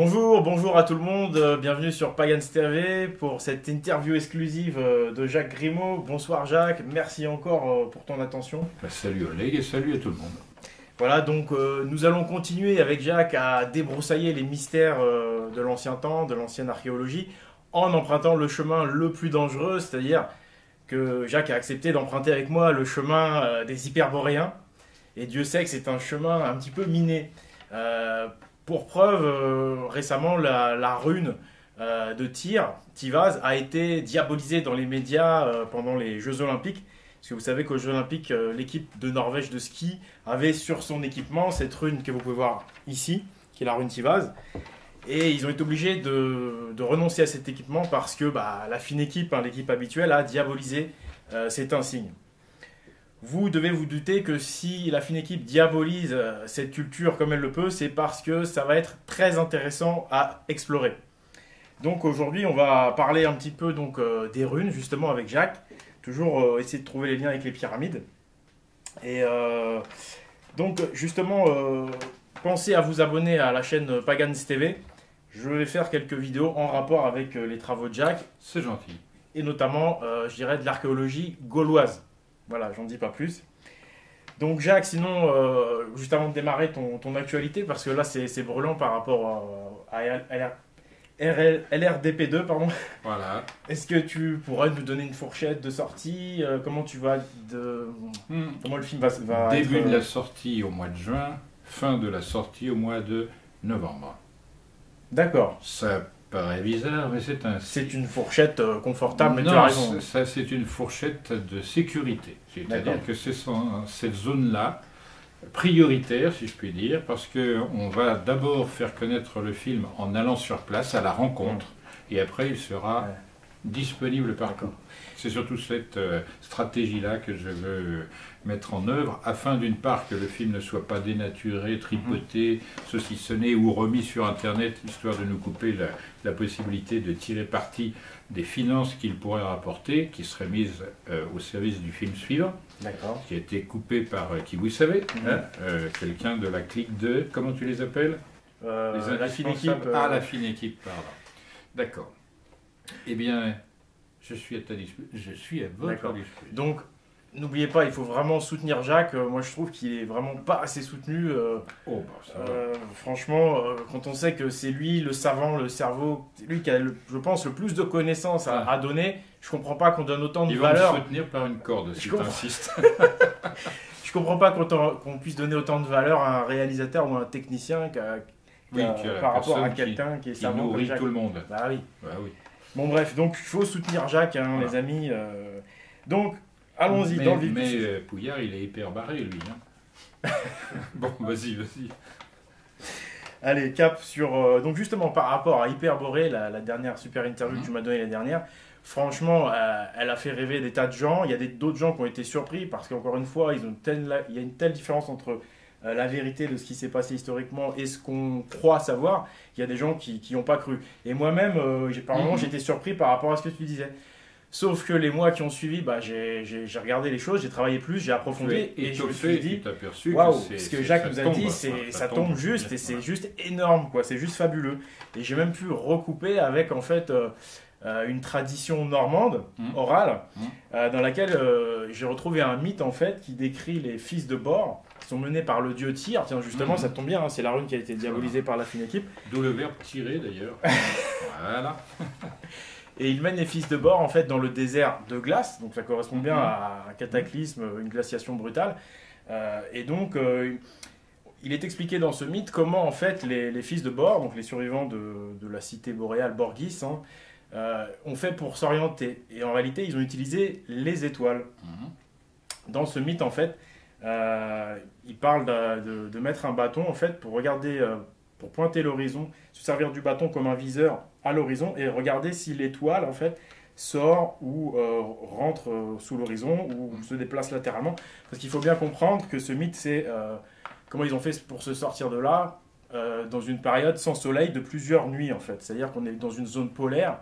Bonjour, bonjour à tout le monde, euh, bienvenue sur Pagans TV pour cette interview exclusive euh, de Jacques Grimaud. Bonsoir Jacques, merci encore euh, pour ton attention. Bah, salut Oleg et salut à tout le monde. Voilà, donc nous allons continuer avec Jacques à débroussailler les mystères de l'ancien temps, de l'ancienne archéologie, en empruntant le chemin le plus dangereux, c'est-à-dire que Jacques a accepté d'emprunter avec moi le chemin des hyperboréens. Et Dieu sait que c'est un chemin un petit peu miné. Pour preuve, euh, récemment, la, rune euh, de tir, Tivaz, a été diabolisée dans les médias euh, pendant les Jeux Olympiques. Parce que vous savez qu'aux Jeux Olympiques, l'équipe de Norvège de ski avait sur son équipement cette rune que vous pouvez voir ici, qui est la rune Tivaz. Et ils ont été obligés de, renoncer à cet équipement parce que bah, la fine équipe, hein, l'équipe habituelle, a diabolisé cet insigne. Vous devez vous douter que si la fine équipe diabolise euh, cette culture comme elle le peut, c'est parce que ça va être très intéressant à explorer. Donc aujourd'hui, on va parler un petit peu donc euh, des runes justement avec Jacques. Toujours euh, essayer de trouver les liens avec les pyramides. Et donc justement, pensez à vous abonner à la chaîne Pagans TV. Je vais faire quelques vidéos en rapport avec les travaux de Jacques. C'est gentil. Et notamment, je dirais, de l'archéologie gauloise. Voilà, j'en dis pas plus. Donc Jacques, sinon, euh, juste avant de démarrer ton, ton actualité, parce que là c'est brûlant par rapport à, LRDP2, pardon. Voilà. Est-ce que tu pourrais nous donner une fourchette de sortie euh, Comment tu vas de... Hmm. Comment le film va, va Début de la sortie au mois de juin, fin de la sortie au mois de novembre. D'accord. Ça paraît bizarre, mais c'est un. C'est une fourchette euh, confortable, mais tu as raison. Ça, c'est une fourchette de sécurité. C'est-à-dire que c'est cette zone-là prioritaire, si je puis dire, parce qu'on va d'abord faire connaître le film en allant sur place à la rencontre, et après il sera disponible partout. C'est surtout cette euh, stratégie-là que je veux mettre en œuvre, afin d'une part que le film ne soit pas dénaturé, tripoté, saucissonné ou remis sur Internet, histoire de nous couper la, possibilité de tirer parti des finances qu'il pourrait rapporter, qui seraient mises euh, au service du film suivant, qui a été coupé par, euh, qui vous savez, mhm. hein, quelqu'un de la clique de, comment tu les appelles Les La fine équipe. Ah, la fine équipe, pardon. D'accord. Eh bien, je suis à ta Je suis à votre disposition. Donc, n'oubliez pas, il faut vraiment soutenir Jacques. Euh, moi, je trouve qu'il est vraiment pas assez soutenu. Euh, oh, bah, euh, franchement, quand on sait que c'est lui, le savant, le cerveau, lui qui a, je pense, le plus de connaissances à, donner, je comprends pas qu'on donne autant de valeur. Il va soutenir par une corde, si tu insistes. je comprends pas qu'on puisse donner autant de valeur à un réalisateur ou à un technicien par rapport à quelqu'un qui, est savant. Qui nourrit tout le monde. Bah oui. Bah oui. Bon bref, donc il faut soutenir Jacques, hein, les amis. Euh. Donc, allons-y dans le vif. Mais euh, Pouillard, il est hyper barré, lui. Hein. bon, vas-y, vas-y. Allez, cap sur... Euh, donc justement, par rapport à Hyperboré, la, la dernière super interview que tu m'as donnée la dernière, franchement, elle a fait rêver des tas de gens. Il y a d'autres gens qui ont été surpris parce qu'encore une fois, ils ont il y a une telle différence entre euh, la vérité de ce qui s'est passé historiquement et ce qu'on croit savoir, il y a des gens qui n'y ont pas cru. Et moi-même, euh, par mhm. j'étais surpris par rapport à ce que tu disais. Sauf que les mois qui ont suivi, bah, j'ai regardé les choses, j'ai travaillé plus, j'ai approfondi et, je me suis dit, waouh, ce que Jacques nous a dit, c'est ça, tombe, juste et c'est juste énorme, quoi, c'est juste fabuleux. Et j'ai même pu recouper avec en fait euh, une tradition normande, mhm. orale, mhm. dans laquelle j'ai retrouvé un mythe en fait qui décrit les fils de Bord sont menés par le dieu Tyr. Tiens, justement, mhm. ça tombe bien, hein, c'est la rune qui a été diabolisée par la fine équipe. D'où le verbe tirer d'ailleurs. voilà. Et ils mènent les fils de bord en fait dans le désert de glace, donc ça correspond bien mhm. à un cataclysme, une glaciation brutale. Euh, et donc, euh, il est expliqué dans ce mythe comment en fait les, fils de bord, donc les survivants de, la cité boréale Borgis, hein, euh, ont fait pour s'orienter. Et en réalité, ils ont utilisé les étoiles. Mhm. Dans ce mythe, en fait, il parle de, mettre un bâton en fait pour regarder, pour pointer l'horizon, se servir du bâton comme un viseur à l'horizon et regarder si l'étoile en fait sort ou euh, rentre sous l'horizon ou se déplace latéralement. Parce qu'il faut bien comprendre que ce mythe, c'est comment ils ont fait pour se sortir de là dans une période sans soleil de plusieurs nuits en fait. C'est-à-dire qu'on est dans une zone polaire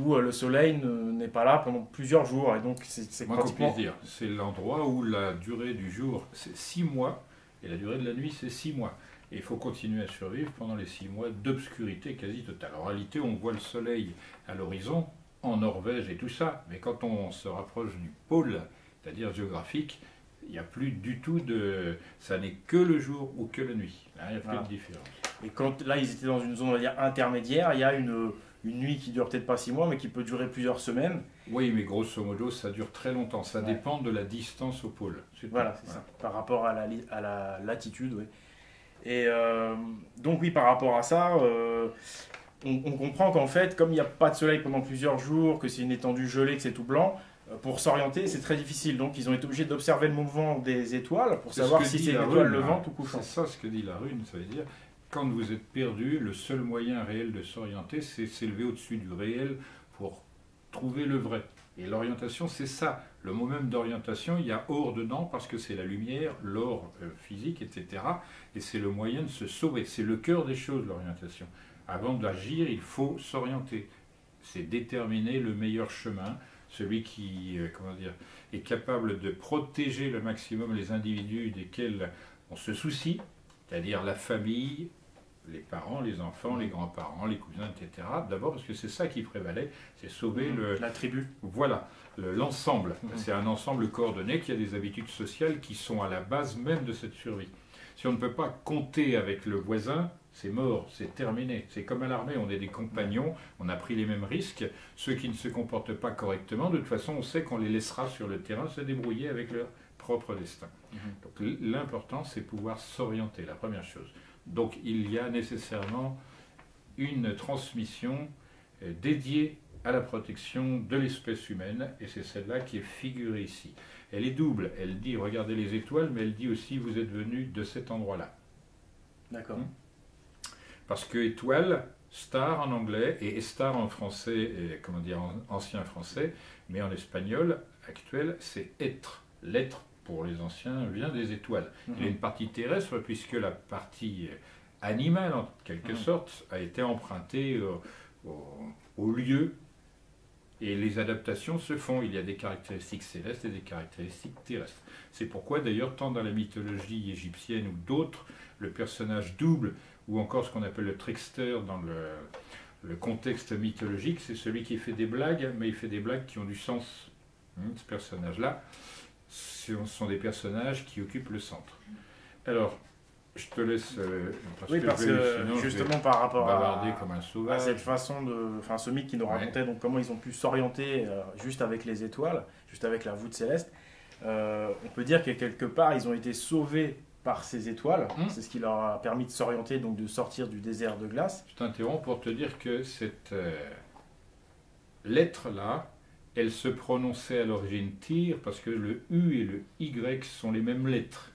où euh, le soleil n'est pas là pendant plusieurs jours. Et donc, c'est pratiquement... dire, c'est l'endroit où la durée du jour, c'est six mois, Et la durée de la nuit, c'est six mois. Et il faut continuer à survivre pendant les six mois d'obscurité quasi totale. En réalité, on voit le soleil à l'horizon, en Norvège et tout ça, mais quand on se rapproche du pôle, c'est-à-dire géographique, il n'y a plus du tout de. Ça n'est que le jour ou que la nuit. il n'y a plus de différence. Et quand là, ils étaient dans une zone, on va dire, intermédiaire, il y a une, une nuit qui dure peut-être pas six mois, mais qui peut durer plusieurs semaines. Oui, mais grosso modo, ça dure très longtemps. Ça dépend de la distance au pôle. Voilà, c'est ça. Par rapport à la, à la latitude, oui. Et euh, donc, oui, par rapport à ça, euh, on, comprend qu'en fait, comme il n'y a pas de soleil pendant plusieurs jours, que c'est une étendue gelée, que c'est tout blanc, euh, pour s'orienter, c'est très difficile. Donc, ils ont été obligés d'observer le mouvement des étoiles pour savoir si c'est une étoile levante ou couchante. C'est ça ce que dit la rune, ça veut dire quand vous êtes perdu, le seul moyen réel de s'orienter, c'est s'élever au-dessus du réel pour trouver le vrai. Et l'orientation, c'est ça. Le mot même d'orientation, il y a or dedans parce que c'est la lumière, l'or euh, physique, etc. Et c'est le moyen de se sauver. C'est le cœur des choses, l'orientation. Avant d'agir, il faut s'orienter. C'est déterminer le meilleur chemin, celui qui euh, comment dire, est capable de protéger le maximum les individus desquels on se soucie, c'est-à-dire la famille, les parents, les enfants, les grands-parents, les cousins, etc. D'abord parce que c'est ça qui prévalait, c'est sauver mmh. le... La tribu. Voilà, l'ensemble. Mmh. C'est un ensemble coordonné qui a des habitudes sociales qui sont à la base même de cette survie. Si on ne peut pas compter avec le voisin, c'est mort, c'est terminé. C'est comme à l'armée, on est des compagnons, on a pris les mêmes risques. Ceux qui ne se comportent pas correctement, de toute façon, on sait qu'on les laissera sur le terrain se débrouiller avec leur propre destin. Mmh. Donc l'important, c'est pouvoir s'orienter, la première chose. Donc il y a nécessairement une transmission euh, dédiée à la protection de l'espèce humaine, et c'est celle-là qui est figurée ici. Elle est double, elle dit regardez les étoiles, mais elle dit aussi vous êtes venu de cet endroit-là. D'accord. Hmm? Parce que étoile, star en anglais, et star en français, et, comment dire, en ancien français, mais en espagnol actuel, c'est être. L'être pour les anciens, vient des étoiles. Il y a mhm. une partie terrestre, puisque la partie animale, en quelque mhm. sorte, a été empruntée au, lieu et les adaptations se font. Il y a des caractéristiques célestes et des caractéristiques terrestres. C'est pourquoi, d'ailleurs, tant dans la mythologie égyptienne ou d'autres, le personnage double, ou encore ce qu'on appelle le trickster dans le, le contexte mythologique, c'est celui qui fait des blagues, mais il fait des blagues qui ont du sens. Hein, ce personnage-là ce sont des personnages qui occupent le centre. Alors, je te laisse. Euh, oui, parce que justement par rapport à, comme un cette façon de. Enfin, ce mythe qui nous racontait donc comment ils ont pu s'orienter euh, juste avec les étoiles, juste avec la voûte céleste, euh, on peut dire que quelque part ils ont été sauvés par ces étoiles. Hum. C'est ce qui leur a permis de s'orienter, donc de sortir du désert de glace. Je t'interromps pour te dire que cette lettre-là, elle se prononçait à l'origine tir parce que le U et le Y sont les mêmes lettres.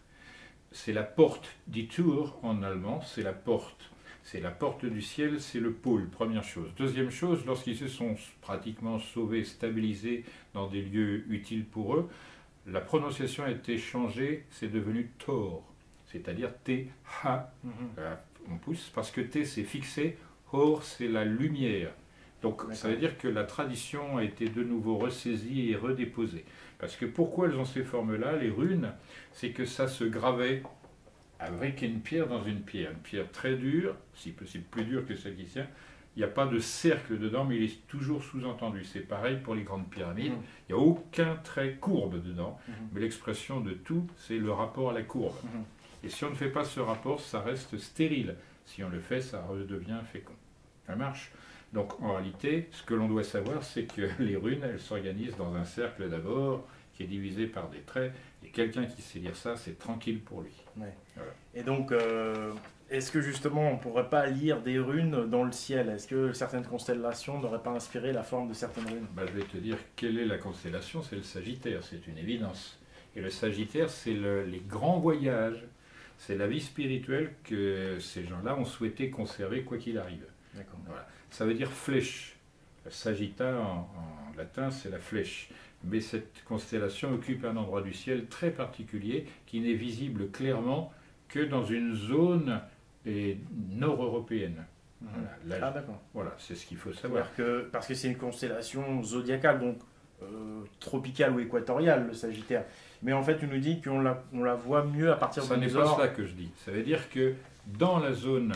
C'est la porte dit Tour en allemand, c'est la porte. C'est la porte du ciel, c'est le pôle, première chose. Deuxième chose, lorsqu'ils se sont pratiquement sauvés, stabilisés dans des lieux utiles pour eux, la prononciation a été changée, c'est devenu Tor, c'est-à-dire T-H. Mhm. Euh, on pousse parce que T c'est fixé, Hor c'est la lumière. Donc ça veut dire que la tradition a été de nouveau ressaisie et redéposée. Parce que pourquoi elles ont ces formes-là, les runes? C'est que ça se gravait avec une pierre dans une pierre. Une pierre très dure, si possible plus dure que celle qui tient. Il n'y a pas de cercle dedans, mais il est toujours sous-entendu. C'est pareil pour les grandes pyramides. Mmh. Il n'y a aucun trait courbe dedans. Mmh. Mais l'expression de tout, c'est le rapport à la courbe. Mmh. Et si on ne fait pas ce rapport, ça reste stérile. Si on le fait, ça redevient fécond. Ça marche donc en réalité, ce que l'on doit savoir, c'est que les runes, elles s'organisent dans un cercle d'abord, qui est divisé par des traits, et quelqu'un qui sait lire ça, c'est tranquille pour lui. Et donc, euh, est-ce que justement, on ne pourrait pas lire des runes dans le ciel? Est-ce que certaines constellations n'auraient pas inspiré la forme de certaines runes? Bah, Je vais te dire, quelle est la constellation? C'est le Sagittaire, c'est une évidence. Et le Sagittaire, c'est les grands voyages, c'est la vie spirituelle que ces gens-là ont souhaité conserver quoi qu'il arrive. Voilà. Ça veut dire flèche. Sagitta en, latin, c'est la flèche. Mais cette constellation occupe un endroit du ciel très particulier qui n'est visible clairement que dans une zone nord-européenne. Voilà, ah d'accord. Voilà, c'est ce qu'il faut savoir. Que, parce que c'est une constellation zodiacale, donc tropicale ou équatoriale, le Sagittaire. Mais en fait, tu nous dis qu'on la, on la voit mieux à partir de Ça n'est pas cela que je dis. Ça veut dire que dans la zone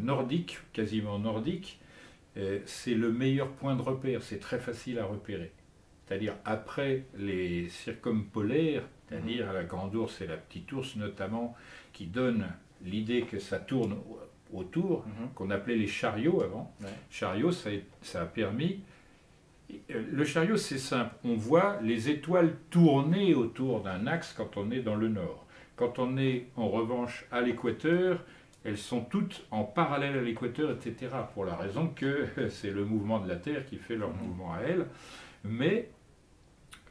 nordique, quasiment nordique, c'est le meilleur point de repère. C'est très facile à repérer. C'est-à-dire après les circumpolaires, c'est-à-dire mhm. la grande ours et la petite ours notamment, qui donnent l'idée que ça tourne autour, mhm. qu'on appelait les chariots avant. Chariot, ça, a permis. Euh, le chariot, c'est simple. On voit les étoiles tourner autour d'un axe quand on est dans le nord. Quand on est en revanche à l'équateur, elles sont toutes en parallèle à l'équateur, etc. Pour la raison que c'est le mouvement de la Terre qui fait leur mouvement à elles. Mais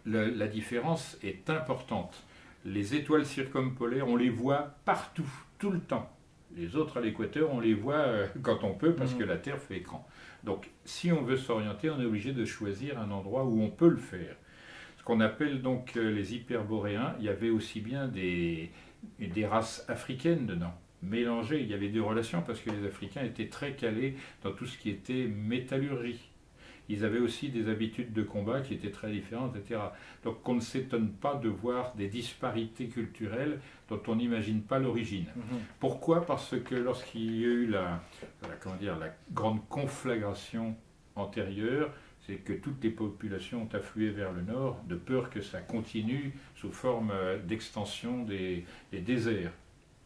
la différence est importante. Les étoiles circumpolaires, on les voit partout, tout le temps. Les autres à l'équateur, on les voit euh, quand on peut parce mhm. que la Terre fait écran. Donc, si on veut s'orienter, on est obligé de choisir un endroit où on peut le faire. Ce qu'on appelle donc euh, les hyperboréens, il y avait aussi bien des, des races africaines dedans, mélangées. Il y avait des relations parce que les Africains étaient très calés dans tout ce qui était métallurgie ils avaient aussi des habitudes de combat qui étaient très différentes, etc. Donc on ne s'étonne pas de voir des disparités culturelles dont on n'imagine pas l'origine. Mhm. Pourquoi? Parce que lorsqu'il y a eu la, comment dire, la grande conflagration antérieure, c'est que toutes les populations ont afflué vers le nord de peur que ça continue sous forme euh, d'extension des, des, déserts.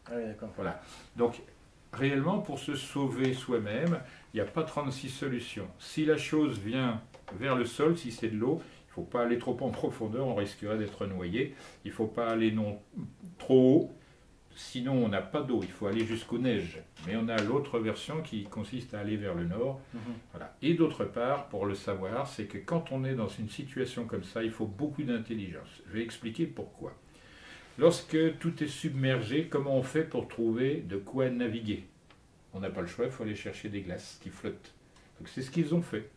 Ah oui. Voilà. Donc réellement, pour se sauver soi-même, il n'y a pas 36 solutions. Si la chose vient vers le sol, si c'est de l'eau, il ne faut pas aller trop en profondeur, on risquerait d'être noyé. Il ne faut pas aller non trop haut, sinon on n'a pas d'eau, il faut aller jusqu'aux neiges. Mais on a l'autre version qui consiste à aller vers le nord. Mhm. Voilà. Et d'autre part, pour le savoir, c'est que quand on est dans une situation comme ça, il faut beaucoup d'intelligence. Je vais expliquer pourquoi. Lorsque tout est submergé, comment on fait pour trouver de quoi naviguer? On n'a pas le choix, il faut aller chercher des glaces qui flottent. Donc c'est ce qu'ils ont fait.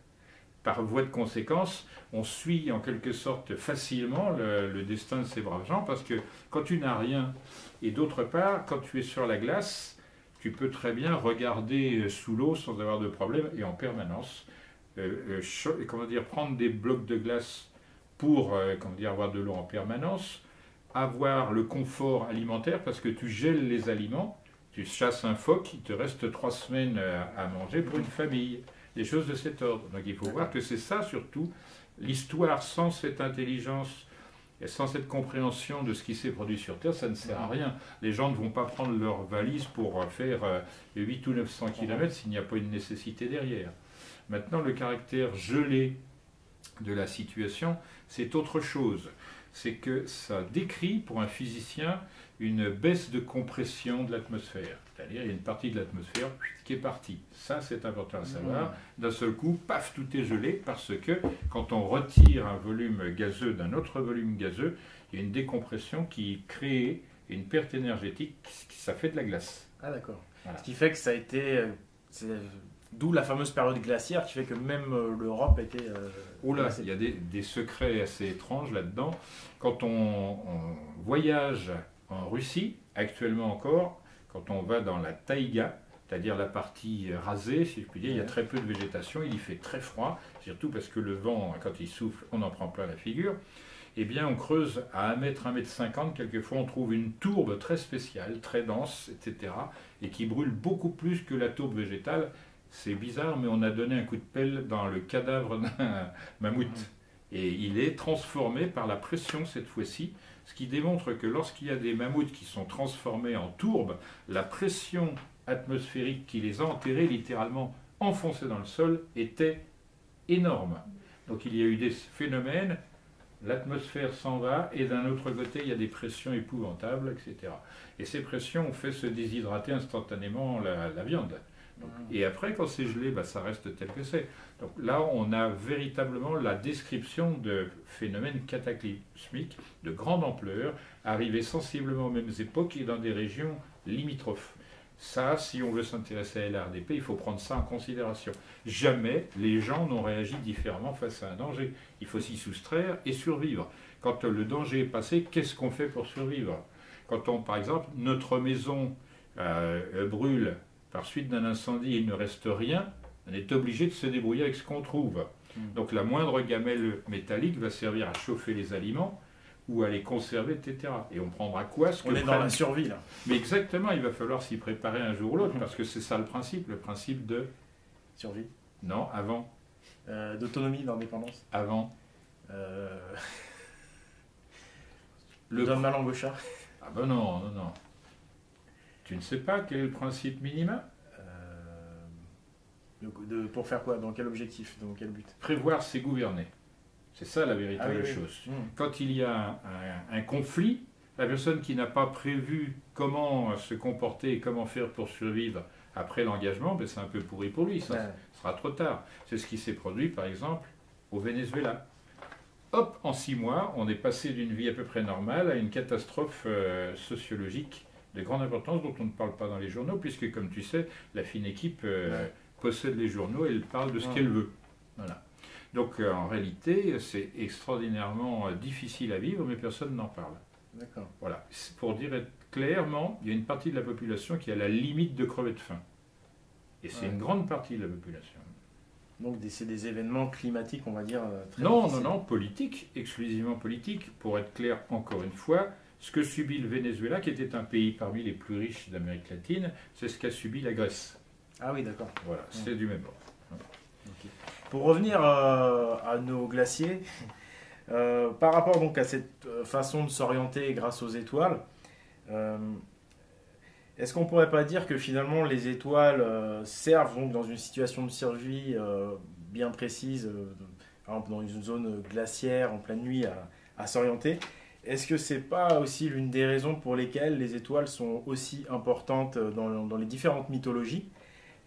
Par voie de conséquence, on suit en quelque sorte facilement le, destin de ces braves gens parce que quand tu n'as rien, et d'autre part, quand tu es sur la glace, tu peux très bien regarder sous l'eau sans avoir de problème et en permanence. Euh, euh, comment dire, prendre des blocs de glace pour euh, comment dire, avoir de l'eau en permanence, avoir le confort alimentaire parce que tu gèles les aliments, tu chasses un phoque, il te reste trois semaines euh, à manger pour une famille, des choses de cet ordre. Donc il faut voir que c'est ça surtout, l'histoire sans cette intelligence et sans cette compréhension de ce qui s'est produit sur Terre, ça ne sert à rien. Les gens ne vont pas prendre leur valise pour faire 8 euh, ou 900 km s'il n'y a pas une nécessité derrière. Maintenant, le caractère gelé de la situation, c'est autre chose c'est que ça décrit pour un physicien une baisse de compression de l'atmosphère. C'est-à-dire, il y a une partie de l'atmosphère qui est partie. Ça, c'est important à savoir. Mmh. D'un seul coup, paf, tout est gelé parce que quand on retire un volume gazeux d'un autre volume gazeux, il y a une décompression qui crée une perte énergétique, ça fait de la glace. Ah, d'accord. Ce qui fait que ça a été. D'où la fameuse période glaciaire qui fait que même euh, l'Europe était. Euh, Oula, il y a des, secrets assez étranges là-dedans. Quand on, voyage en Russie, actuellement encore, quand on va dans la taïga, c'est-à-dire la partie rasée, si je puis dire, il y a très peu de végétation, il y fait très froid, surtout parce que le vent, quand il souffle, on en prend plein la figure. Eh bien, on creuse à 1 mètre, 1 mètre 50, quelquefois on trouve une tourbe très spéciale, très dense, etc., et qui brûle beaucoup plus que la tourbe végétale, c'est bizarre, mais on a donné un coup de pelle dans le cadavre d'un mammouth. Et il est transformé par la pression cette fois-ci, ce qui démontre que lorsqu'il y a des mammouths qui sont transformés en tourbes, la pression atmosphérique qui les a enterrés, littéralement enfoncés dans le sol, était énorme. Donc il y a eu des phénomènes, l'atmosphère s'en va, et d'un autre côté, il y a des pressions épouvantables, etc. Et ces pressions ont fait se déshydrater instantanément la viande. Et après, quand c'est gelé, bah, ça reste tel que c'est. Donc là, on a véritablement la description de phénomènes cataclysmiques de grande ampleur, arrivés sensiblement aux mêmes époques et dans des régions limitrophes. Ça, si on veut s'intéresser à l'RDP, il faut prendre ça en considération. Jamais les gens n'ont réagi différemment face à un danger. Il faut s'y soustraire et survivre. Quand le danger est passé, qu'est-ce qu'on fait pour survivre? Quand on, par exemple, notre maison euh, brûle par suite d'un incendie, il ne reste rien, on est obligé de se débrouiller avec ce qu'on trouve. Hmm. Donc la moindre gamelle métallique va servir à chauffer les aliments ou à les conserver, etc. Et on prendra quoi ce On est dans la survie là. Mais exactement, il va falloir s'y préparer un jour ou l'autre, parce que c'est ça le principe, le principe de... Survie Non, avant. Euh, d'autonomie, d'indépendance Avant. Euh... Le donne ma langue au chat Ah ben non, non, non. Tu ne sais pas quel est le principe minima euh, Pour faire quoi? Dans quel objectif? Dans quel but? Prévoir, c'est gouverner. C'est ça la véritable ah chose. Mmh. Quand il y a un, conflit, la personne qui n'a pas prévu comment se comporter et comment faire pour survivre après l'engagement, ben c'est un peu pourri pour lui, ça sera trop tard. C'est ce qui s'est produit par exemple au Venezuela. Hop, en six mois, on est passé d'une vie à peu près normale à une catastrophe euh, sociologique de grande importance dont on ne parle pas dans les journaux, puisque comme tu sais, la fine équipe euh, possède les journaux et elle parle de ce qu'elle veut. Voilà. Donc euh, en réalité, c'est extraordinairement euh, difficile à vivre, mais personne n'en parle. D'accord. Voilà. Pour dire clairement, il y a une partie de la population qui a la limite de crever de faim. Et c'est une grande partie de la population. Donc c'est des événements climatiques, on va dire. Très non, non, non, politique, exclusivement politique. Pour être clair, encore une fois, ce que subit le Venezuela, qui était un pays parmi les plus riches d'Amérique latine, c'est ce qu'a subi la Grèce. Ah oui, d'accord. Voilà, c'est du même ordre. Pour revenir euh, à nos glaciers, euh, par rapport donc à cette euh, façon de s'orienter grâce aux étoiles, est-ce qu'on pourrait pas dire que finalement les étoiles servent donc dans une situation de survie bien précise, par exemple dans une zone glaciaire en pleine nuit à, s'orienter Est-ce que c'est pas aussi l'une des raisons pour lesquelles les étoiles sont aussi importantes dans, les différentes mythologies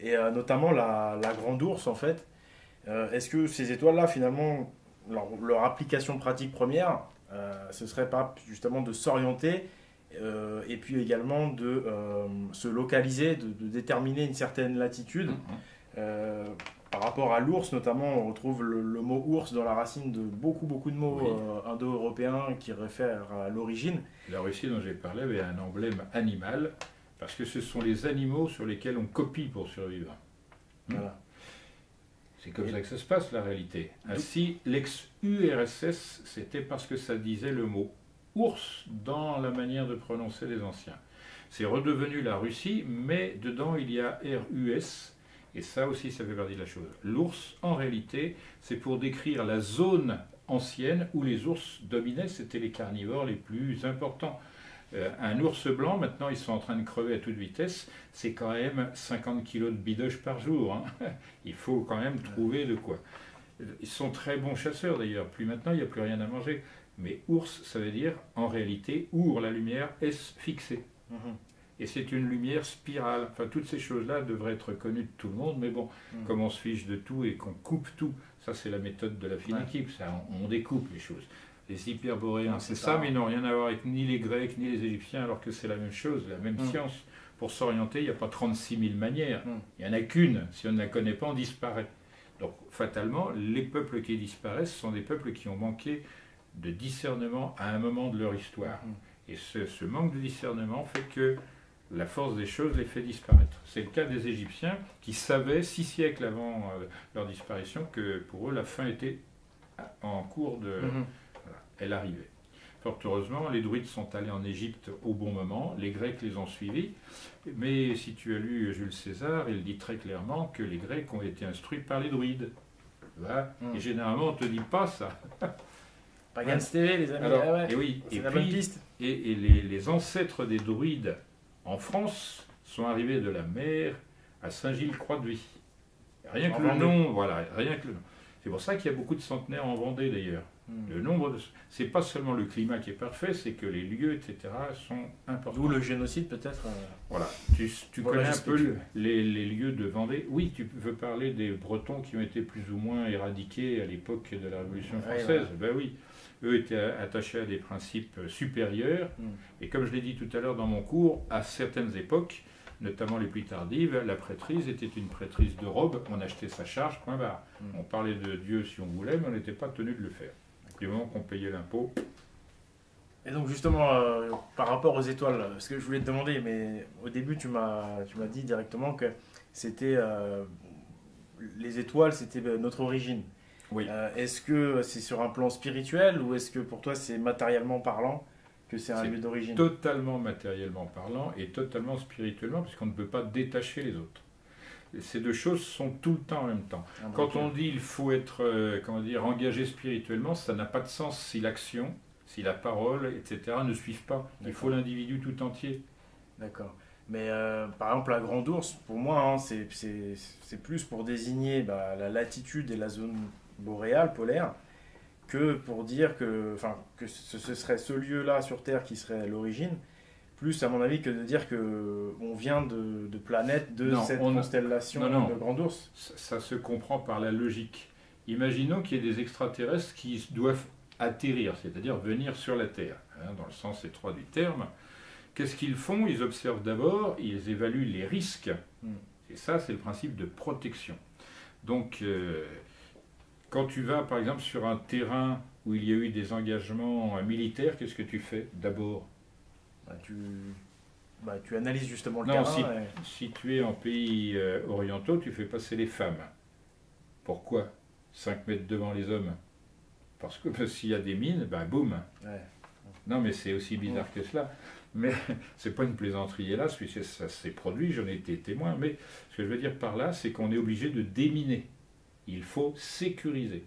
et notamment la, la, grande ours en fait euh, est-ce que ces étoiles-là, finalement, leur, application pratique première, euh, ce serait pas justement de s'orienter euh, et puis également de se localiser, de, déterminer une certaine latitude mm-hmm. Par rapport à l'ours, notamment, on retrouve le, mot ours dans la racine de beaucoup, beaucoup de mots indo-européens qui réfèrent à l'origine. La Russie dont j'ai parlé avait un emblème animal, parce que ce sont les animaux sur lesquels on copie pour survivre. Voilà. C'est comme ça que ça se passe, la réalité. Ainsi, l'ex-URSS, c'était parce que ça disait le mot ours dans la manière de prononcer les anciens. C'est redevenu la Russie, mais dedans il y a RUS, et ça aussi, ça fait partie de la chose. L'ours, en réalité, c'est pour décrire la zone ancienne où les ours dominaient, c'était les carnivores les plus importants. Euh, un ours blanc, maintenant, ils sont en train de crever à toute vitesse. C'est quand même 50 kilos de bidoche par jour. Hein. Il faut quand même trouver de quoi. Ils sont très bons chasseurs d'ailleurs. Puis maintenant, il n'y a plus rien à manger. Mais ours, ça veut dire en réalité, our, la lumière est fixée. Mhm. Et c'est une lumière spirale. Enfin, toutes ces choses-là devraient être connues de tout le monde. Mais bon, mhm. comme on se fiche de tout et qu'on coupe tout, ça c'est la méthode de la fine équipe. Ça, on découpe les choses les hyperboréens, c'est ça, mais ils n'ont rien à voir avec ni les Grecs ni les Égyptiens, alors que c'est la même chose, la même mm. science. Pour s'orienter, il n'y a pas 36 000 manières. Mm. Il n'y en a qu'une. Si on ne la connaît pas, on disparaît. Donc, fatalement, les peuples qui disparaissent sont des peuples qui ont manqué de discernement à un moment de leur histoire. Mm. Et ce, manque de discernement fait que la force des choses les fait disparaître. C'est le cas des Égyptiens qui savaient, six siècles avant euh, leur disparition, que pour eux, la fin était en cours de, mm-hmm elle arrivait. Fort heureusement, les druides sont allés en Égypte au bon moment, les Grecs les ont suivis, mais si tu as lu Jules César, il dit très clairement que les Grecs ont été instruits par les druides. Hmm. Et généralement, on ne te dit pas ça. Pagan TV, les amis. Ah et oui, et, et, les, ancêtres des druides en France sont arrivés de la mer à Saint-Gilles-Croix-de-Vie. Rien que le nom, voilà, rien que le nom. C'est pour ça qu'il y a beaucoup de centenaires en Vendée d'ailleurs. Hmm. Le nombre de... C'est pas seulement le climat qui est parfait, c'est que les lieux, etc., sont importants. D'où le génocide peut-être euh, Voilà. Tu, tu connais un peu les, les, lieux de Vendée Oui, tu veux parler des Bretons qui ont été plus ou moins éradiqués à l'époque de la Révolution française. Ben oui. Eux étaient attachés à des principes supérieurs. Hmm. Et comme je l'ai dit tout à l'heure dans mon cours, à certaines époques, notamment les plus tardives, la prêtrise était une prêtrise de robe, on achetait sa charge, point barre. Hmm. On parlait de Dieu si on voulait, mais on n'était pas tenu de le faire du moment qu'on payait l'impôt. Et donc justement, euh, par rapport aux étoiles, ce que je voulais te demander, mais au début tu m'as dit directement que c'était euh, les étoiles, c'était notre origine. Oui. Euh, est-ce que c'est sur un plan spirituel ou est-ce que pour toi c'est matériellement parlant que c'est un lieu d'origine? Totalement matériellement parlant et totalement spirituellement, puisqu'on ne peut pas détacher les autres. ces deux choses sont tout le temps en même temps. Quand on dit il faut être euh, comment dire, engagé spirituellement, ça n'a pas de sens si l'action, si la parole, etc. ne suivent pas. Il faut l'individu tout entier. D'accord. Mais euh, par exemple, la Grande Ourse, pour moi, hein, c'est plus pour désigner bah, la latitude et la zone boréale, polaire, que pour dire que, que ce, serait ce lieu-là sur Terre qui serait l'origine. Plus, à mon avis, que de dire que on vient de, de planètes de cette constellation de Grande Ourse. Ça, ça, se comprend par la logique. Imaginons qu'il y ait des extraterrestres qui doivent atterrir, c'est-à-dire venir sur la Terre, hein, dans le sens étroit du terme. Qu'est-ce qu'ils font? Ils observent d'abord, ils évaluent les risques. Hmm. Et ça, c'est le principe de protection. Donc, euh, quand tu vas, par exemple, sur un terrain où il y a eu des engagements euh, militaires, qu'est-ce que tu fais d'abord? Bah, tu... Bah, tu analyses justement le terrain. Si, tu es en pays euh, orientaux, tu fais passer les femmes. Pourquoi? 5 mètres devant les hommes Parce que s'il y a des mines, ben boum. Non, mais c'est aussi bizarre que cela. Mais c'est pas une plaisanterie, hélas, puisque ça s'est produit, j'en ai été témoin. Mais ce que je veux dire par là, c'est qu'on est obligé de déminer. Il faut sécuriser.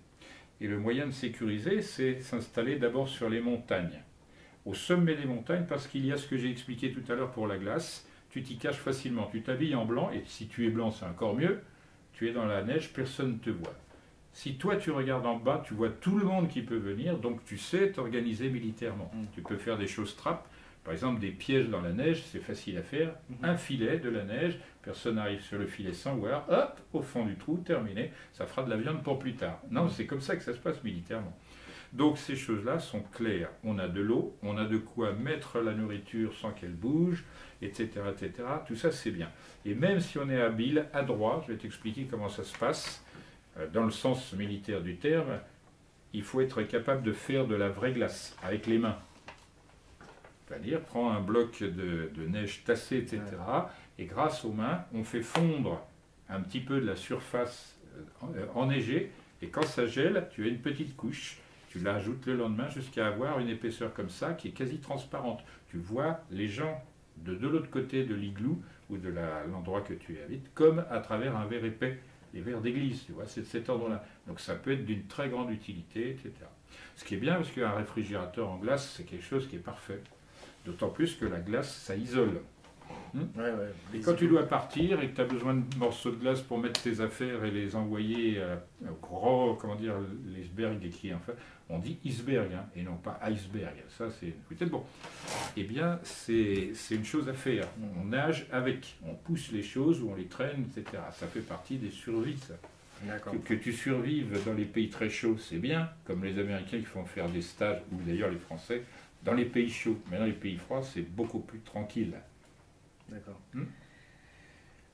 Et le moyen de sécuriser, c'est s'installer d'abord sur les montagnes. Au sommet des montagnes, parce qu'il y a ce que j'ai expliqué tout à l'heure pour la glace, tu t'y caches facilement. Tu t'habilles en blanc, et si tu es blanc, c'est encore mieux. Tu es dans la neige, personne ne te voit. Si toi tu regardes en bas, tu vois tout le monde qui peut venir, donc tu sais t'organiser militairement. Mm. Tu peux faire des choses trappes, par exemple, des pièges dans la neige, c'est facile à faire. Mhm. Un filet de la neige, personne n'arrive sur le filet sans voir, hop, au fond du trou, terminé, ça fera de la viande pour plus tard. Non, c'est comme ça que ça se passe militairement. Donc ces choses-là sont claires. On a de l'eau, on a de quoi mettre la nourriture sans qu'elle bouge, etc., etc. Tout ça, c'est bien. Et même si on est habile, adroit, je vais t'expliquer comment ça se passe, euh, dans le sens militaire du terme, il faut être capable de faire de la vraie glace avec les mains. C'est-à-dire, prend un bloc de, neige tassée, etc. Et grâce aux mains, on fait fondre un petit peu de la surface euh, enneigée. Et quand ça gèle, tu as une petite couche. Tu l'ajoutes le lendemain jusqu'à avoir une épaisseur comme ça qui est quasi transparente. Tu vois les gens de, de l'autre côté de l'igloo ou de l'endroit que tu habites comme à travers un verre épais, les verres d'église, tu vois, c'est de cet ordre-là. Donc ça peut être d'une très grande utilité, etc. Ce qui est bien parce qu'un réfrigérateur en glace, c'est quelque chose qui est parfait. D'autant plus que la glace, ça isole. Hmm et quand tu dois partir et que tu as besoin de morceaux de glace pour mettre tes affaires et les envoyer au gros, comment dire, l'iceberg qui on dit iceberg hein, et non pas iceberg. Ça, c'est peut-être bon. Eh bien, c'est une chose à faire. On nage avec, on pousse les choses ou on les traîne, etc. Ça fait partie des survies, ça. Que, que, tu survives dans les pays très chauds, c'est bien, comme les Américains qui font faire des stages, ou d'ailleurs les Français, dans les pays chauds. Mais dans les pays froids, c'est beaucoup plus tranquille. D'accord. Hmm?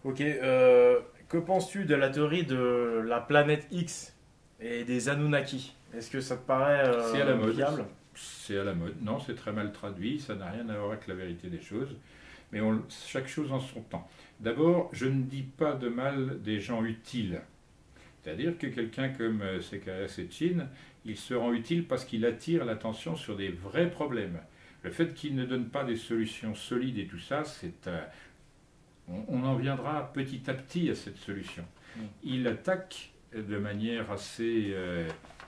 Ok. Euh, que penses-tu de la théorie de la planète X et des Anunnaki? Est-ce que ça te paraît euh, à la mode. C'est à la mode. Non, c'est très mal traduit. Ça n'a rien à voir avec la vérité des choses. Mais chaque chose en son temps. D'abord, je ne dis pas de mal des gens utiles. C'est-à-dire que quelqu'un comme euh, CKS et Chin, il se rend utile parce qu'il attire l'attention sur des vrais problèmes. Le fait qu'il ne donne pas des solutions solides et tout ça, c'est on, en viendra petit à petit à cette solution. Mm. Il attaque de manière assez euh,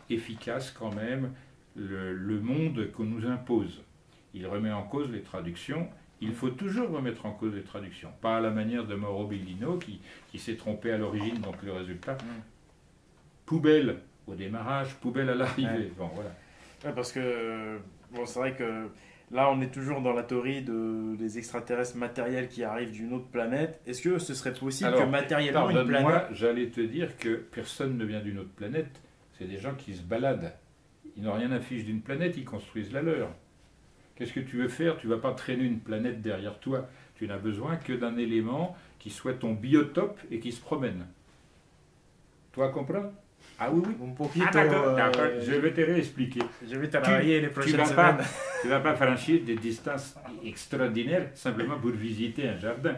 efficace quand même le, monde qu'on nous impose. Il remet en cause les traductions. Il faut toujours remettre en cause les traductions. Pas à la manière de Mauro Bellino qui, qui s'est trompé à l'origine, donc le résultat. Poubelle au démarrage, poubelle à l'arrivée. Bon, voilà. parce que bon, c'est vrai que là, on est toujours dans la théorie de, des extraterrestres matériels qui arrivent d'une autre planète. Est-ce que ce serait possible que matériellement une planète. Moi, j'allais te dire que personne ne vient d'une autre planète. C'est des gens qui se baladent. Ils n'ont rien à fiche d'une planète, ils construisent la leur. Qu'est-ce que tu veux faire? Tu vas pas traîner une planète derrière toi. Tu n'as besoin que d'un élément qui soit ton biotope et qui se promène. Toi, comprends? Ah oui, oui. Un poquito, ah, d'accord, euh, Je vais te réexpliquer. Je vais travailler les prochaines tu vas Pas, tu vas pas franchir des distances extraordinaires simplement pour visiter un jardin.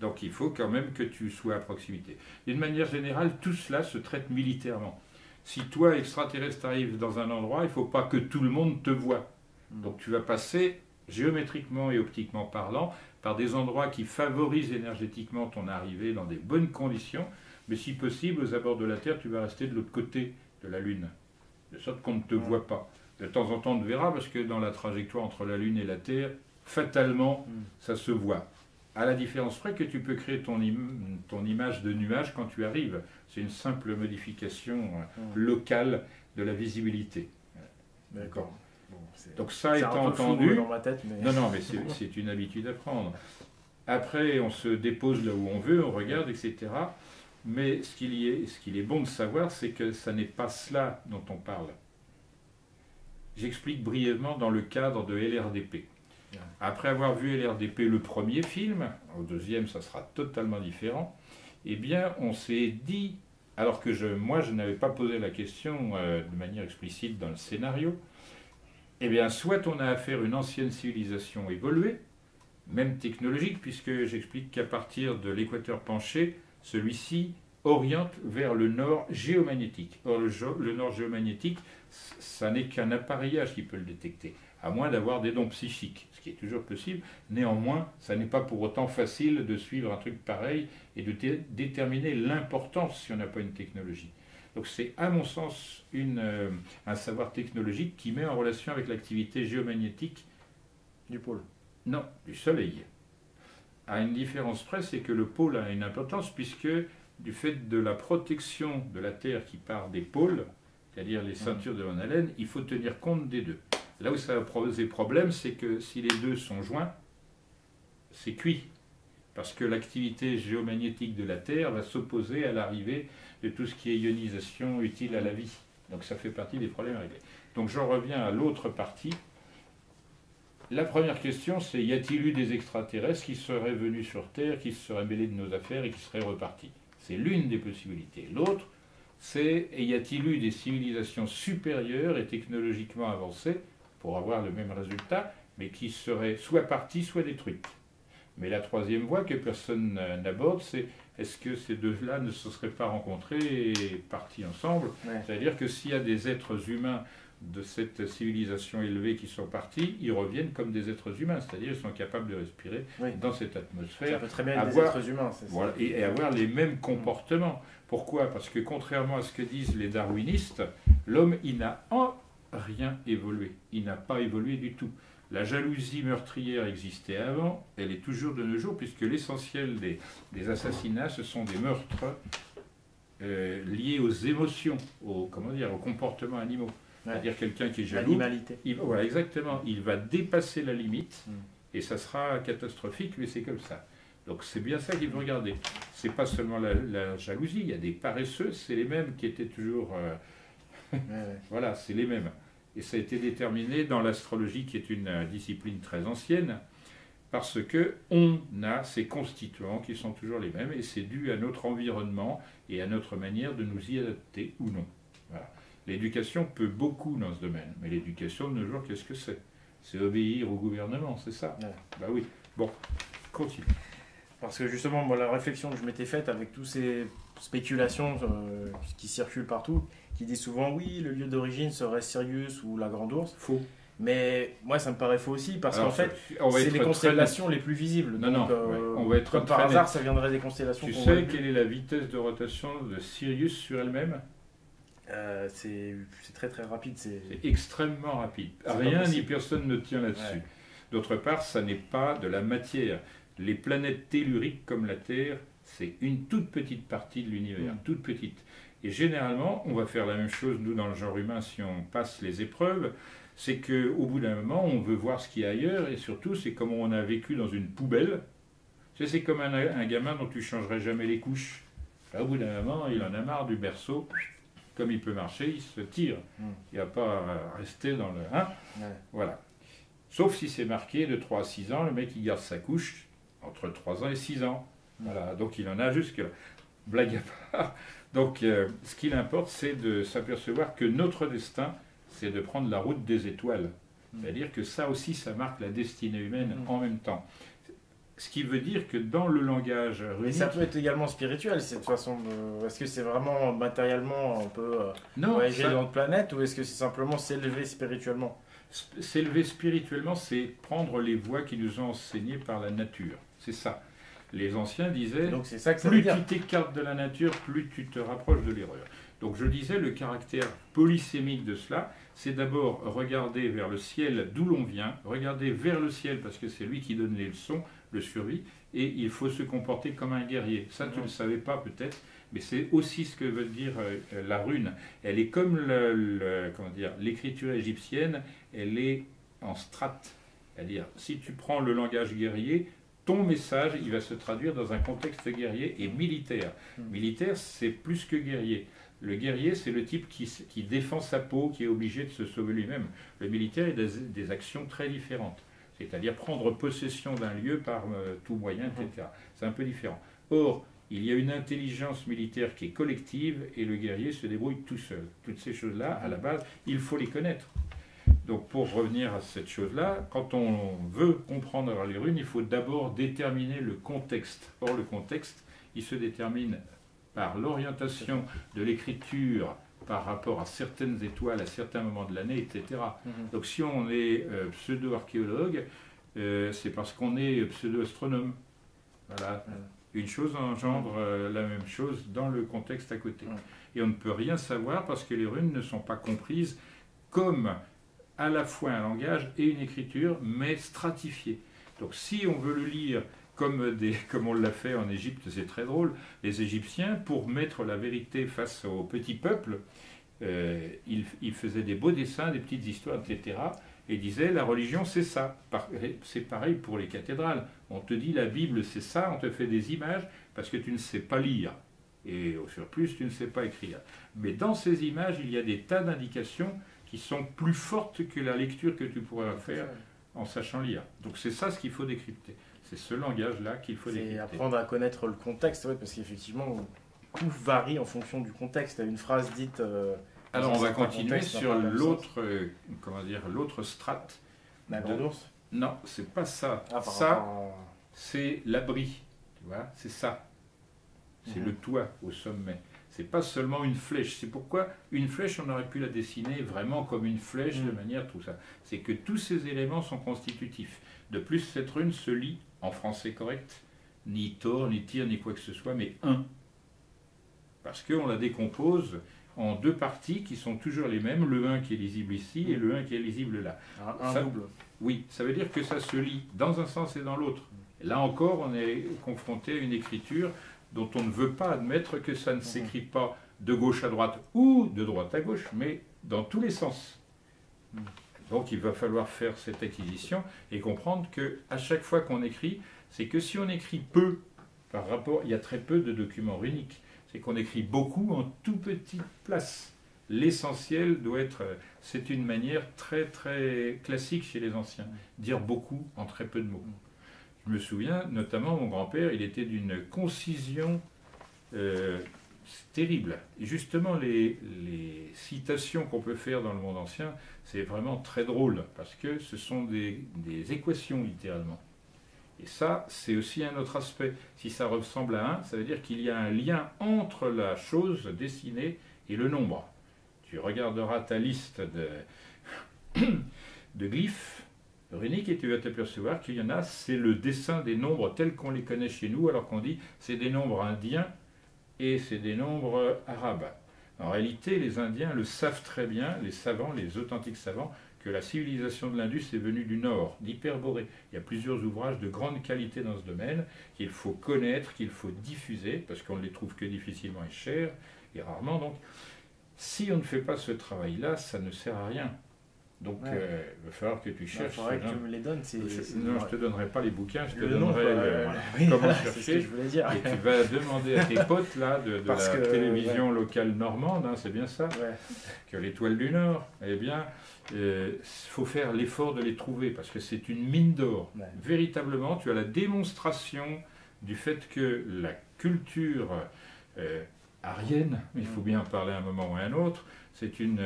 Donc il faut quand même que tu sois à proximité. D'une manière générale, tout cela se traite militairement. Si toi, extraterrestre, arrives dans un endroit, il ne faut pas que tout le monde te voie. Hmm. Donc tu vas passer géométriquement et optiquement parlant par des endroits qui favorisent énergétiquement ton arrivée dans des bonnes conditions, mais si possible, aux abords de la Terre, tu vas rester de l'autre côté de la Lune, de sorte qu'on ne te voit pas. De temps en temps, on te verra, parce que dans la trajectoire entre la Lune et la Terre, fatalement, hmm. ça se voit. À la différence près que tu peux créer ton, ton image de nuage quand tu arrives. C'est une simple modification euh, hmm. locale de la visibilité. D'accord. Donc ça étant entendu, dans ma tête, non non, mais c'est une habitude à prendre. Après, on se dépose là où on veut, on regarde, etc. Mais ce qu'il est, ce qu'il est bon de savoir, c'est que ça n'est pas cela dont on parle. J'explique brièvement dans le cadre de LRDP. Après avoir vu LRDP le premier film, au deuxième ça sera totalement différent, eh bien on s'est dit, alors que je, moi je n'avais pas posé la question euh, de manière explicite dans le scénario, eh bien, soit on a affaire à une ancienne civilisation évoluée, même technologique, puisque j'explique qu'à partir de l'équateur penché, celui-ci oriente vers le nord géomagnétique. Or, le, nord géomagnétique, ça n'est qu'un appareillage qui peut le détecter, à moins d'avoir des dons psychiques, ce qui est toujours possible. Néanmoins, ça n'est pas pour autant facile de suivre un truc pareil et de déterminer l'importance si on n'a pas une technologie. Donc c'est à mon sens euh, un savoir technologique qui met en relation avec l'activité géomagnétique du pôle. Non, du Soleil. À une différence près, c'est que le pôle a une importance puisque du fait de la protection de la Terre qui part des pôles, c'est-à-dire les ceintures de Van Allen, il faut tenir compte des deux. Là où ça va poser problème, c'est que si les deux sont joints, c'est cuit parce que l'activité géomagnétique de la Terre va s'opposer à l'arrivée de tout ce qui est ionisation utile à la vie. Donc ça fait partie des problèmes réglés. Donc j'en reviens à l'autre partie. La première question, c'est y a-t-il eu des extraterrestres qui seraient venus sur Terre, qui se seraient mêlés de nos affaires et qui seraient repartis? C'est l'une des possibilités. L'autre, c'est y a-t-il eu des civilisations supérieures et technologiquement avancées pour avoir le même résultat, mais qui seraient soit parties, soit détruites? Mais la troisième voie que personne n'aborde, c'est est-ce que ces deux-là ne se seraient pas rencontrés et partis ensemble? C'est-à-dire que s'il y a des êtres humains de cette civilisation élevée qui sont partis, ils reviennent comme des êtres humains, c'est-à-dire ils sont capables de respirer dans cette atmosphère. Ça très bien avoir, des êtres humains, voilà, et, avoir les mêmes comportements. Pourquoi? Parce que contrairement à ce que disent les darwinistes, l'homme, il n'a en rien évolué. Il n'a pas évolué du tout. La jalousie meurtrière existait avant, elle est toujours de nos jours, puisque l'essentiel des, assassinats, ce sont des meurtres euh, liés aux émotions, aux, comment dire, aux comportements animaux. C'est-à-dire quelqu'un qui est jaloux. L'animalité. Voilà, exactement. Il va dépasser la limite, hmm. et ça sera catastrophique, mais c'est comme ça. Donc c'est bien ça qu'il faut regarder. C'est pas seulement la, jalousie, il y a des paresseux, c'est les mêmes qui étaient toujours. Euh, voilà, c'est les mêmes. Et ça a été déterminé dans l'astrologie, qui est une euh, discipline très ancienne, parce que on a ces constituants qui sont toujours les mêmes, et c'est dû à notre environnement et à notre manière de nous y adapter ou non. L'éducation peut beaucoup dans ce domaine, mais l'éducation de nos jours, qu'est-ce que c'est? C'est obéir au gouvernement, c'est ça? Bah oui. Bon, continue. Parce que justement, moi, la réflexion que je m'étais faite avec toutes ces spéculations euh, qui circulent partout, qui disent souvent oui, le lieu d'origine serait Sirius ou la Grande Ourse. Faux. Mais moi, ça me paraît faux aussi, parce qu'en fait, c'est les constellations les plus visibles. Non, non, euh, on va être comme par hasard, ça viendrait des constellations. Tu sais quelle est la vitesse de rotation de Sirius sur elle-même? Euh, C'est très très rapide. C'est extrêmement rapide. Rien ni personne ne tient là-dessus. D'autre part, ça n'est pas de la matière. Les planètes telluriques comme la Terre, c'est une toute petite partie de l'univers, mm. toute petite. Et généralement, on va faire la même chose, nous, dans le genre humain, si on passe les épreuves, c'est qu'au bout d'un moment, on veut voir ce qu'il y a ailleurs, et surtout, c'est comme on a vécu dans une poubelle. c'est comme un, gamin dont tu changerais jamais les couches. au bout d'un moment, il en a marre du berceau, comme il peut marcher, il se tire. Hmm. Il va pas rester dans le... Hein Voilà. Sauf si c'est marqué de 3 à 6 ans, le mec il garde sa couche entre 3 ans et 6 ans. Hmm. Voilà, donc il en a jusque Blague à part. Donc, euh, ce qu'il importe, c'est de s'apercevoir que notre destin, c'est de prendre la route des étoiles. Mm. C'est-à-dire que ça aussi, ça marque la destinée humaine en même temps. Ce qui veut dire que dans le langage runique... Mais ça peut être également spirituel, cette façon de... Est-ce que c'est vraiment matériellement, on peut euh, non, voyager dans notre planète, ou est-ce que c'est simplement s'élever spirituellement? S'élever spirituellement, c'est prendre les voies qui nous ont enseignées par la nature. C'est ça. Les anciens disaient, Donc ça que plus tu t'écartes de la nature, plus tu te rapproches de l'erreur. Donc je disais, le caractère polysémique de cela, c'est d'abord regarder vers le ciel d'où l'on vient, regarder vers le ciel parce que c'est lui qui donne les leçons, le survie, et il faut se comporter comme un guerrier. Ça, tu ne le savais pas peut-être, mais c'est aussi ce que veut dire euh, la rune. Elle est comme le, comment dire, l'écriture égyptienne, elle est en strate. C'est-à-dire, si tu prends le langage guerrier, ton message, il va se traduire dans un contexte guerrier et militaire. Hmm. Militaire, c'est plus que guerrier. Le guerrier, c'est le type qui, qui, défend sa peau, qui est obligé de se sauver lui-même. Le militaire, il a des, des actions très différentes. C'est-à-dire prendre possession d'un lieu par euh, tout moyen, etc. C'est un peu différent. Or, il y a une intelligence militaire qui est collective et le guerrier se débrouille tout seul. Toutes ces choses-là, à la base, il faut les connaître. Donc pour revenir à cette chose-là, quand on veut comprendre les runes, il faut d'abord déterminer le contexte. Or le contexte, il se détermine par l'orientation de l'écriture par rapport à certaines étoiles à certains moments de l'année, etc. Mhm. Donc si on est euh, pseudo-archéologue, euh, c'est parce qu'on est pseudo-astronome. Voilà. Une chose engendre euh, la même chose dans le contexte à côté. Et on ne peut rien savoir parce que les runes ne sont pas comprises comme à la fois un langage et une écriture, mais stratifiées. Donc si on veut le lire comme, des, comme on l'a fait en Égypte, c'est très drôle, les Égyptiens, pour mettre la vérité face au petit peuple, euh, ils, faisaient des beaux dessins, des petites histoires, etc. Et disaient, la religion, c'est ça. C'est pareil pour les cathédrales. On te dit, la Bible, c'est ça, on te fait des images parce que tu ne sais pas lire. Et au surplus, tu ne sais pas écrire. Mais dans ces images, il y a des tas d'indications qui sont plus fortes que la lecture que tu pourrais faire en sachant lire. Donc c'est ça ce qu'il faut décrypter. C'est ce langage-là qu'il faut décrypter. apprendre à connaître le contexte, parce qu'effectivement, tout varie en fonction du contexte. Une phrase dite. Euh, Alors on va continuer sur l'autre, euh, comment dire, l'autre strate. La d'ours Non, c'est pas ça. Ah, ça, c'est l'abri. Tu vois, c'est ça. C'est mhm. le toit au sommet. C'est pas seulement une flèche. C'est pourquoi une flèche, on aurait pu la dessiner vraiment comme une flèche de mhm. manière tout ça. C'est que tous ces éléments sont constitutifs. De plus, cette rune se lit en français correct, ni tort, ni tir, ni quoi que ce soit, mais un. Parce qu'on la décompose en deux parties qui sont toujours les mêmes, le 1 qui est lisible ici et le 1 qui est lisible là. Un, double. Oui, ça veut dire que ça se lit dans un sens et dans l'autre. Là encore, on est confronté à une écriture dont on ne veut pas admettre que ça ne s'écrit pas de gauche à droite ou de droite à gauche, mais dans tous les sens. Donc il va falloir faire cette acquisition et comprendre que à chaque fois qu'on écrit, c'est que si on écrit peu par rapport, il y a très peu de documents runiques, c'est qu'on écrit beaucoup en tout petite place. L'essentiel doit être, c'est une manière très très classique chez les anciens, dire beaucoup en très peu de mots. Je me souviens, notamment mon grand-père, il était d'une concision euh, terrible. Et justement, les, citations qu'on peut faire dans le monde ancien, c'est vraiment très drôle, parce que ce sont des, équations littéralement. Et ça, c'est aussi un autre aspect. Si ça ressemble à un, ça veut dire qu'il y a un lien entre la chose dessinée et le nombre. Tu regarderas ta liste de, de glyphes runiques et tu vas t'apercevoir qu'il y en a, c'est le dessin des nombres tels qu'on les connaît chez nous, alors qu'on dit c'est des nombres indiens et c'est des nombres arabes. En réalité, les Indiens le savent très bien, les savants, les authentiques savants, que la civilisation de l'Indus est venue du nord, d'Hyperborée. Il y a plusieurs ouvrages de grande qualité dans ce domaine qu'il faut connaître, qu'il faut diffuser, parce qu'on ne les trouve que difficilement et cher, et rarement. Donc, si on ne fait pas ce travail-là, ça ne sert à rien. Donc, euh, il va falloir que tu cherches. Il faudrait que tu me les donnes. non, je ne te donnerai pas les bouquins, je te donnerai euh, comment chercher. je voulais dire. Et tu vas demander à tes potes là, de, la télévision locale normande, hein, c'est bien ça, que l'étoile du Nord, eh bien, il euh, faut faire l'effort de les trouver parce que c'est une mine d'or. Véritablement, tu as la démonstration du fait que la culture arienne, il faut mm. bien en parler à un moment ou à un autre, c'est une,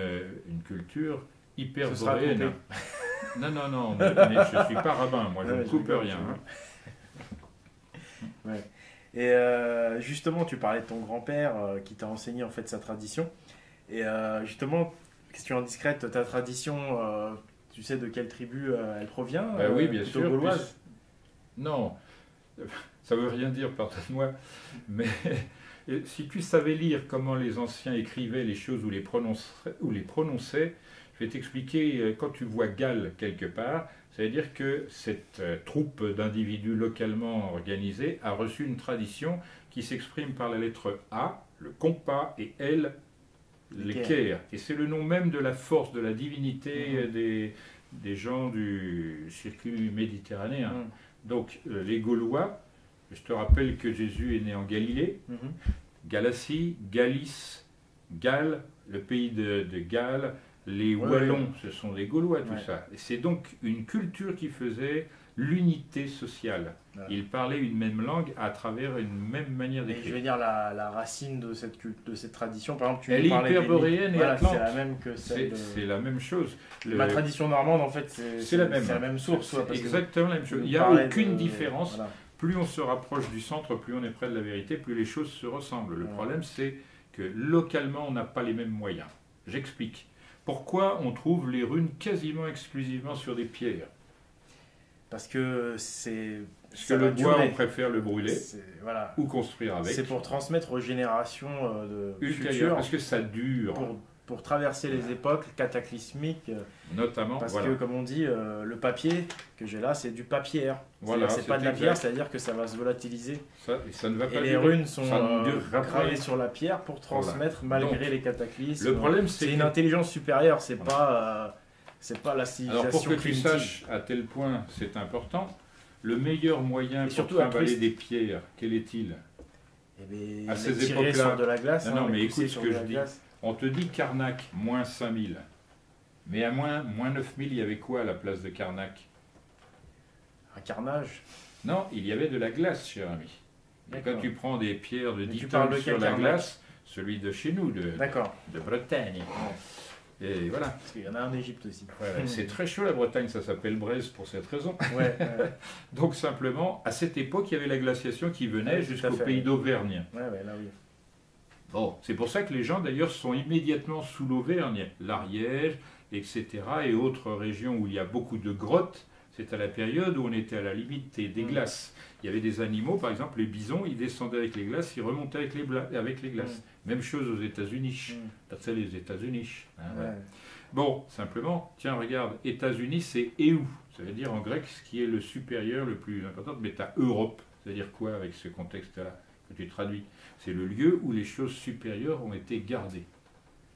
une culture hyper boréenne. Non, non, non, mais, je ne suis pas rabbin, moi je ne coupe rien. Hein. Et euh, justement, tu parlais de ton grand-père euh, qui t'a enseigné en fait sa tradition. Et euh, justement, question indiscrète, ta tradition, tu sais de quelle tribu elle provient bah Oui, bien sûr. Gauloise? Non, ça veut rien dire, pardonne-moi. Mais si tu savais lire comment les anciens écrivaient les choses ou les prononçaient, ou les prononçaient je vais t'expliquer, quand tu vois Galles quelque part, c'est-à-dire que cette euh, troupe d'individus localement organisés a reçu une tradition qui s'exprime par la lettre A, le compas, et L, l'équerre. Et c'est le nom même de la force, de la divinité mhm. des, des, gens du circuit méditerranéen. Mhm. Donc euh, les Gaulois, je te rappelle que Jésus est né en Galilée, mhm. Galatie, Galice, Galles, le pays de, de Galles, les Wallons, ce sont des Gaulois, tout ça. C'est donc une culture qui faisait l'unité sociale. Ils parlaient une même langue à travers une même manière d'écrire. Je veux dire, la, racine de cette, de cette tradition, par exemple, tu Elle est hyperboréenne et atlante. C'est la même que celle C'est la même chose. La tradition normande, en fait, c'est la, même. la même source. exactement la même chose. Il n'y a aucune différence. Plus on se rapproche du centre, plus on est près de la vérité, plus les choses se ressemblent. Le problème, c'est que localement, on n'a pas les mêmes moyens. J'explique. Pourquoi on trouve les runes quasiment exclusivement sur des pierres Parce que c'est. Parce que le bois, on préfère le brûler voilà. ou construire avec. C'est pour transmettre aux générations euh, de futures. Parce que ça dure pour traverser les époques cataclysmiques. Euh, Notamment. Parce que, comme on dit, euh, le papier que j'ai là, c'est du papier. Voilà, c'est pas de la pierre, c'est-à-dire que ça va se volatiliser. Ça, ça ne va pas et les runes sont euh, gravées sur la pierre pour transmettre malgré les cataclysmes. Le problème, c'est une intelligence supérieure, c'est pas, c'est pas la civilisation. Alors pour que tu saches à tel point c'est important, le meilleur moyen pour surtout travailler des pierres, quel est-il? Eh bien, À ces époques-là. de la glace. Non, non mais écoute ce que je dis. On te dit Carnac, moins 5000. Mais à moins, moins 9000, il y avait quoi à la place de Carnac Un carnage? Non, il y avait de la glace, cher ami. quand tu prends des pierres de 10 tonnes sur la glace, celui de chez nous, de, de Bretagne. Et voilà. Parce qu'il y en a en Égypte aussi. c'est très chaud la Bretagne, ça s'appelle Braise pour cette raison. Ouais, Donc simplement, à cette époque, il y avait la glaciation qui venait jusqu'au pays d'Auvergne. Oui. Bon, c'est pour ça que les gens d'ailleurs sont immédiatement sous l'Auvergne, l'Ariège, etc. et autres régions où il y a beaucoup de grottes. C'est à la période où on était à la limite des, mm. glaces. Il y avait des animaux, par exemple les bisons, ils descendaient avec les glaces, ils remontaient avec les, avec les glaces. Mm. Même chose aux États-Unis. Mm. Tu les États-Unis. Hein, bon, simplement, tiens, regarde, États-Unis, c'est EU. Ça veut dire en grec ce qui est le supérieur, le plus important, mais tu as Europe. C'est-à-dire quoi avec ce contexte-là que tu traduis? C'est le lieu où les choses supérieures ont été gardées.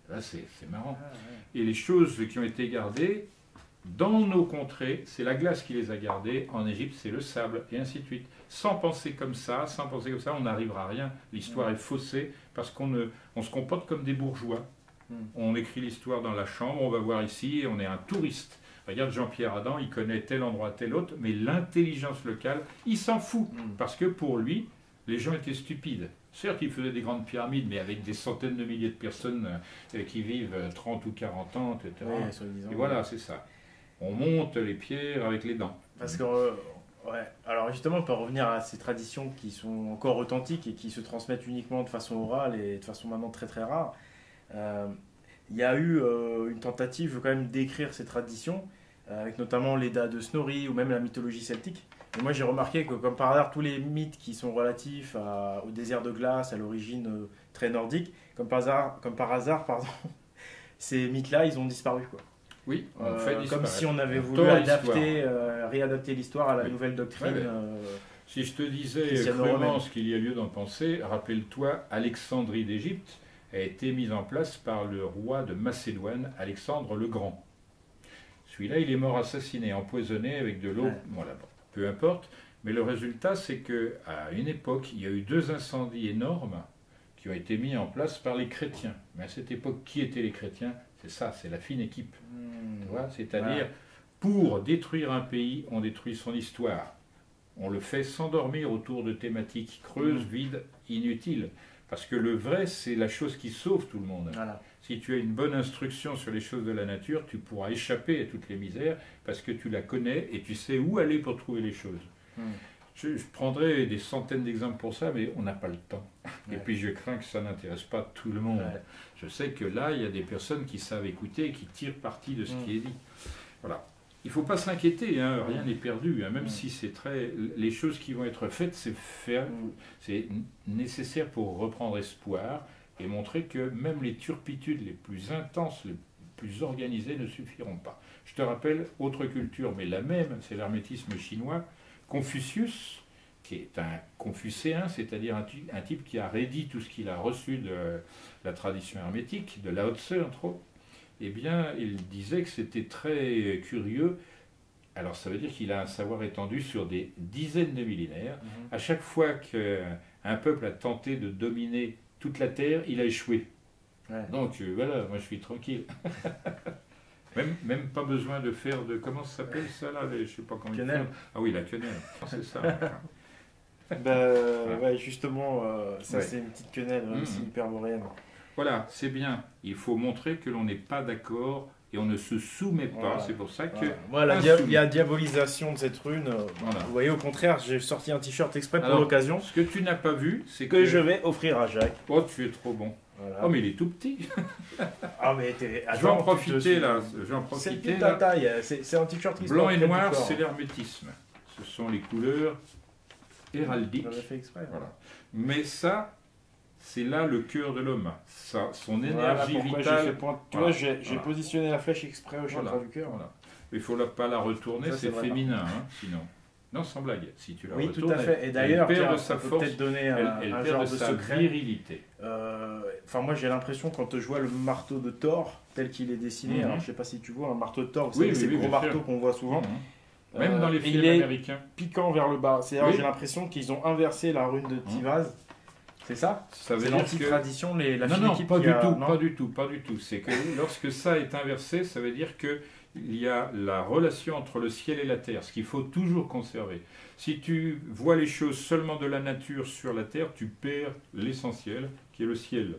Là, c'est marrant. Ah, et les choses qui ont été gardées, dans nos contrées, c'est la glace qui les a gardées. En Égypte, c'est le sable, et ainsi de suite. Sans penser comme ça, sans penser comme ça, on n'arrivera à rien. L'histoire est faussée parce qu'on on se comporte comme des bourgeois. Hmm. On écrit l'histoire dans la chambre, on va voir ici, et on est un touriste. Regarde Jean-Pierre Adam, il connaît tel endroit, tel autre, mais l'intelligence locale, il s'en fout. Hmm. Parce que pour lui, les gens étaient stupides. Certes, il faisait des grandes pyramides, mais avec des centaines de milliers de personnes euh, qui vivent 30 ou 40 ans, etc. et voilà, c'est ça. On monte les pierres avec les dents. Parce que, euh, ouais. Alors justement, pour revenir à ces traditions qui sont encore authentiques et qui se transmettent uniquement de façon orale et de façon maintenant très très rare, euh, il y a eu une tentative quand même d'écrire ces traditions, avec notamment l'Eda de Snorri ou même la mythologie celtique. Et moi, j'ai remarqué que, comme par hasard, tous les mythes qui sont relatifs au désert de glace, à l'origine euh, très nordique, comme par hasard, comme par hasard pardon, ces mythes-là, ils ont disparu. Quoi. Oui, euh, comme si on avait voulu adapter, euh, réadapter l'histoire à la nouvelle doctrine. si je te disais vraiment ce qu'il y a lieu d'en penser, rappelle-toi, Alexandrie d'Égypte a été mise en place par le roi de Macédoine, Alexandre le Grand. Celui-là, il est mort assassiné, empoisonné avec de l'eau. Voilà, peu importe. Mais le résultat, c'est que à une époque, il y a eu deux incendies énormes qui ont été mis en place par les chrétiens. Mais à cette époque, qui étaient les chrétiens? C'est ça, c'est la fine équipe. Hmm. C'est-à-dire, pour détruire un pays, on détruit son histoire. On le fait s'endormir autour de thématiques creuses, hmm. vides, inutiles. Parce que le vrai, c'est la chose qui sauve tout le monde. Si tu as une bonne instruction sur les choses de la nature, tu pourras échapper à toutes les misères parce que tu la connais et tu sais où aller pour trouver les choses. Hmm. je, prendrais des centaines d'exemples pour ça, mais on n'a pas le temps. Et puis je crains que ça n'intéresse pas tout le monde. Je sais que là, il y a des personnes qui savent écouter et qui tirent parti de ce mm. qui est dit. Voilà. Il ne faut pas s'inquiéter, hein, rien n'est perdu, hein, même si c'est très. Les choses qui vont être faites, c'est faire, c'est nécessaire pour reprendre espoir et montrer que même les turpitudes les plus intenses, les plus organisées ne suffiront pas. Je te rappelle, autre culture, mais la même, c'est l'hermétisme chinois. Confucius, qui est un confucéen, c'est-à-dire un, type qui a rédit tout ce qu'il a reçu de la tradition hermétique, de Lao Tse entre autres, eh bien, il disait que c'était très curieux. Alors, ça veut dire qu'il a un savoir étendu sur des dizaines de millénaires. Mhm. À chaque fois qu'un peuple a tenté de dominer toute la terre, il a échoué. Donc, euh, voilà, moi je suis tranquille. Même, même pas besoin de faire de. Comment ça s'appelle ça là Je sais pas comment. Quenelle. Ah oui, la quenelle. C'est ça. ben, justement, euh, ça c'est une petite quenelle mmh. aussi hyperboréenne. Voilà, c'est bien. Il faut montrer que l'on n'est pas d'accord et on ne se soumet pas. C'est pour ça que. Voilà, il y a diabolisation de cette rune. Vous voyez, au contraire, j'ai sorti un t-shirt exprès pour l'occasion. Ce que tu n'as pas vu, c'est que, que, je vais offrir à Jacques. Oh, tu es trop bon. Oh, mais il est tout petit. ah, mais je vais en profiter là. Je en profiter. C'est taille. C'est un t-shirt qui Blanc et noir, c'est l'hermétisme. Ce sont les couleurs héraldiques. fait exprès. Voilà. Mais ça, c'est là le cœur de l'homme. Son énergie vitale. Tu vois, j'ai positionné la flèche exprès au chakra du cœur. Voilà. Il ne faut pas la retourner, c'est féminin, hein, sinon. Non, sans blague. Si tu la oui, tout à fait. Et d'ailleurs, elle perd de sa force, peut-être donner un, elle, un genre de, sa secret. virilité. Euh, enfin, moi, j'ai l'impression quand je vois le marteau de Thor tel qu'il est dessiné. Mhm. Alors, je sais pas si tu vois un marteau de Thor. Vous savez, ces gros marteaux qu'on voit souvent. Mhm. Même dans les euh, films américains. Piquant vers le bas. C'est j'ai l'impression qu'ils ont inversé la rune de mhm. Tivaz. C'est ça Ça veut dire que... tradition, les, la non, non, pas du tout, pas du tout, pas du tout. C'est que lorsque ça est inversé, ça veut dire que il y a la relation entre le ciel et la terre, ce qu'il faut toujours conserver. Si tu vois les choses seulement de la nature sur la terre, tu perds l'essentiel, qui est le ciel.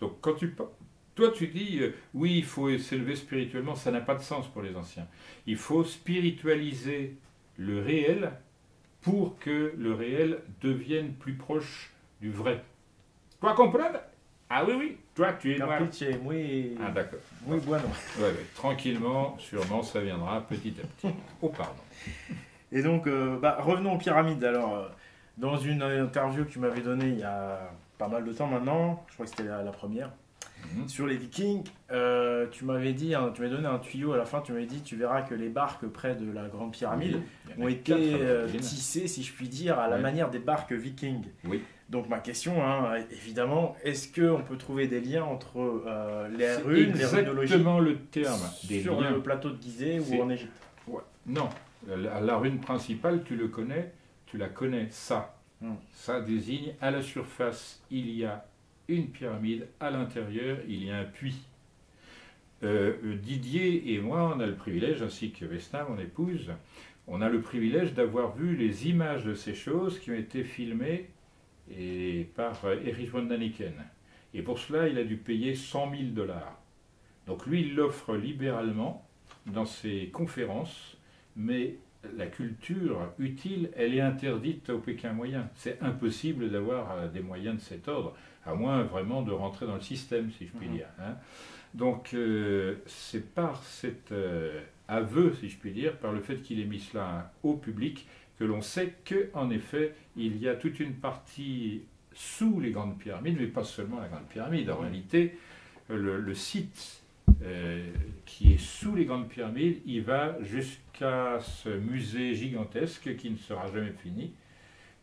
Donc quand tu toi tu dis euh, oui, il faut s'élever spirituellement, ça n'a pas de sens pour les anciens. Il faut spiritualiser le réel pour que le réel devienne plus proche du vrai. Toi comprendre? Ah oui, oui, toi tu es noir. Muy, ah d'accord. Muy bueno. Ouais, Tranquillement, sûrement, ça viendra petit à petit. Oh, pardon. Et donc, euh, bah, revenons aux pyramides. Alors, euh, dans une interview que tu m'avais donnée il y a pas mal de temps maintenant, je crois que c'était la, première, mhm. sur les Vikings, euh, tu m'avais dit, hein, tu m'avais donné un tuyau à la fin, tu m'avais dit, tu verras que les barques près de la Grande Pyramide ont été tissées, si je puis dire, à la manière des barques vikings. Oui. Donc ma question, hein, évidemment, est-ce qu'on peut trouver des liens entre euh, les runes, les runologies exactement le terme. Des sur le plateau de Gizeh ou en Égypte? Non, la, rune principale, tu le connais, tu la connais, ça. Hmm. Ça désigne à la surface, il y a une pyramide, à l'intérieur, il y a un puits. Euh, Didier et moi, on a le privilège, ainsi que Vesna, mon épouse, on a le privilège d'avoir vu les images de ces choses qui ont été filmées et par euh, Erich von Daniken. Et pour cela, il a dû payer 100 000 dollars. Donc lui, il l'offre libéralement dans ses conférences, mais la culture utile, elle est interdite au Pékin moyen. C'est impossible d'avoir euh, des moyens de cet ordre, à moins vraiment de rentrer dans le système, si je puis mhm. dire. Hein. Donc euh, c'est par cet aveu, si je puis dire, par le fait qu'il ait mis cela au public, que l'on sait qu'en effet, il y a toute une partie sous les grandes pyramides, mais pas seulement la grande pyramide. En réalité, le, site euh, qui est sous les grandes pyramides, il va jusqu'à ce musée gigantesque qui ne sera jamais fini,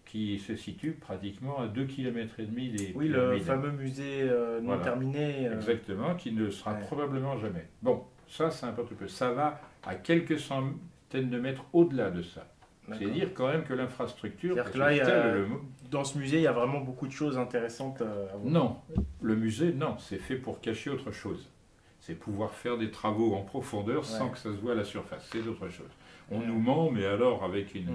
qui se situe pratiquement à 2 km et demi des oui, le fameux musée euh, non terminé. Euh. Exactement, qui ne sera probablement jamais. Bon, ça, c'est un peu. Ça va à quelques centaines de mètres au-delà de ça. C'est dire quand même que l'infrastructure. dans ce musée, il y a vraiment beaucoup de choses intéressantes à voir. Non, le musée, non, c'est fait pour cacher autre chose. C'est pouvoir faire des travaux en profondeur sans que ça se voit à la surface. C'est autre chose. On nous ment, mais alors avec une.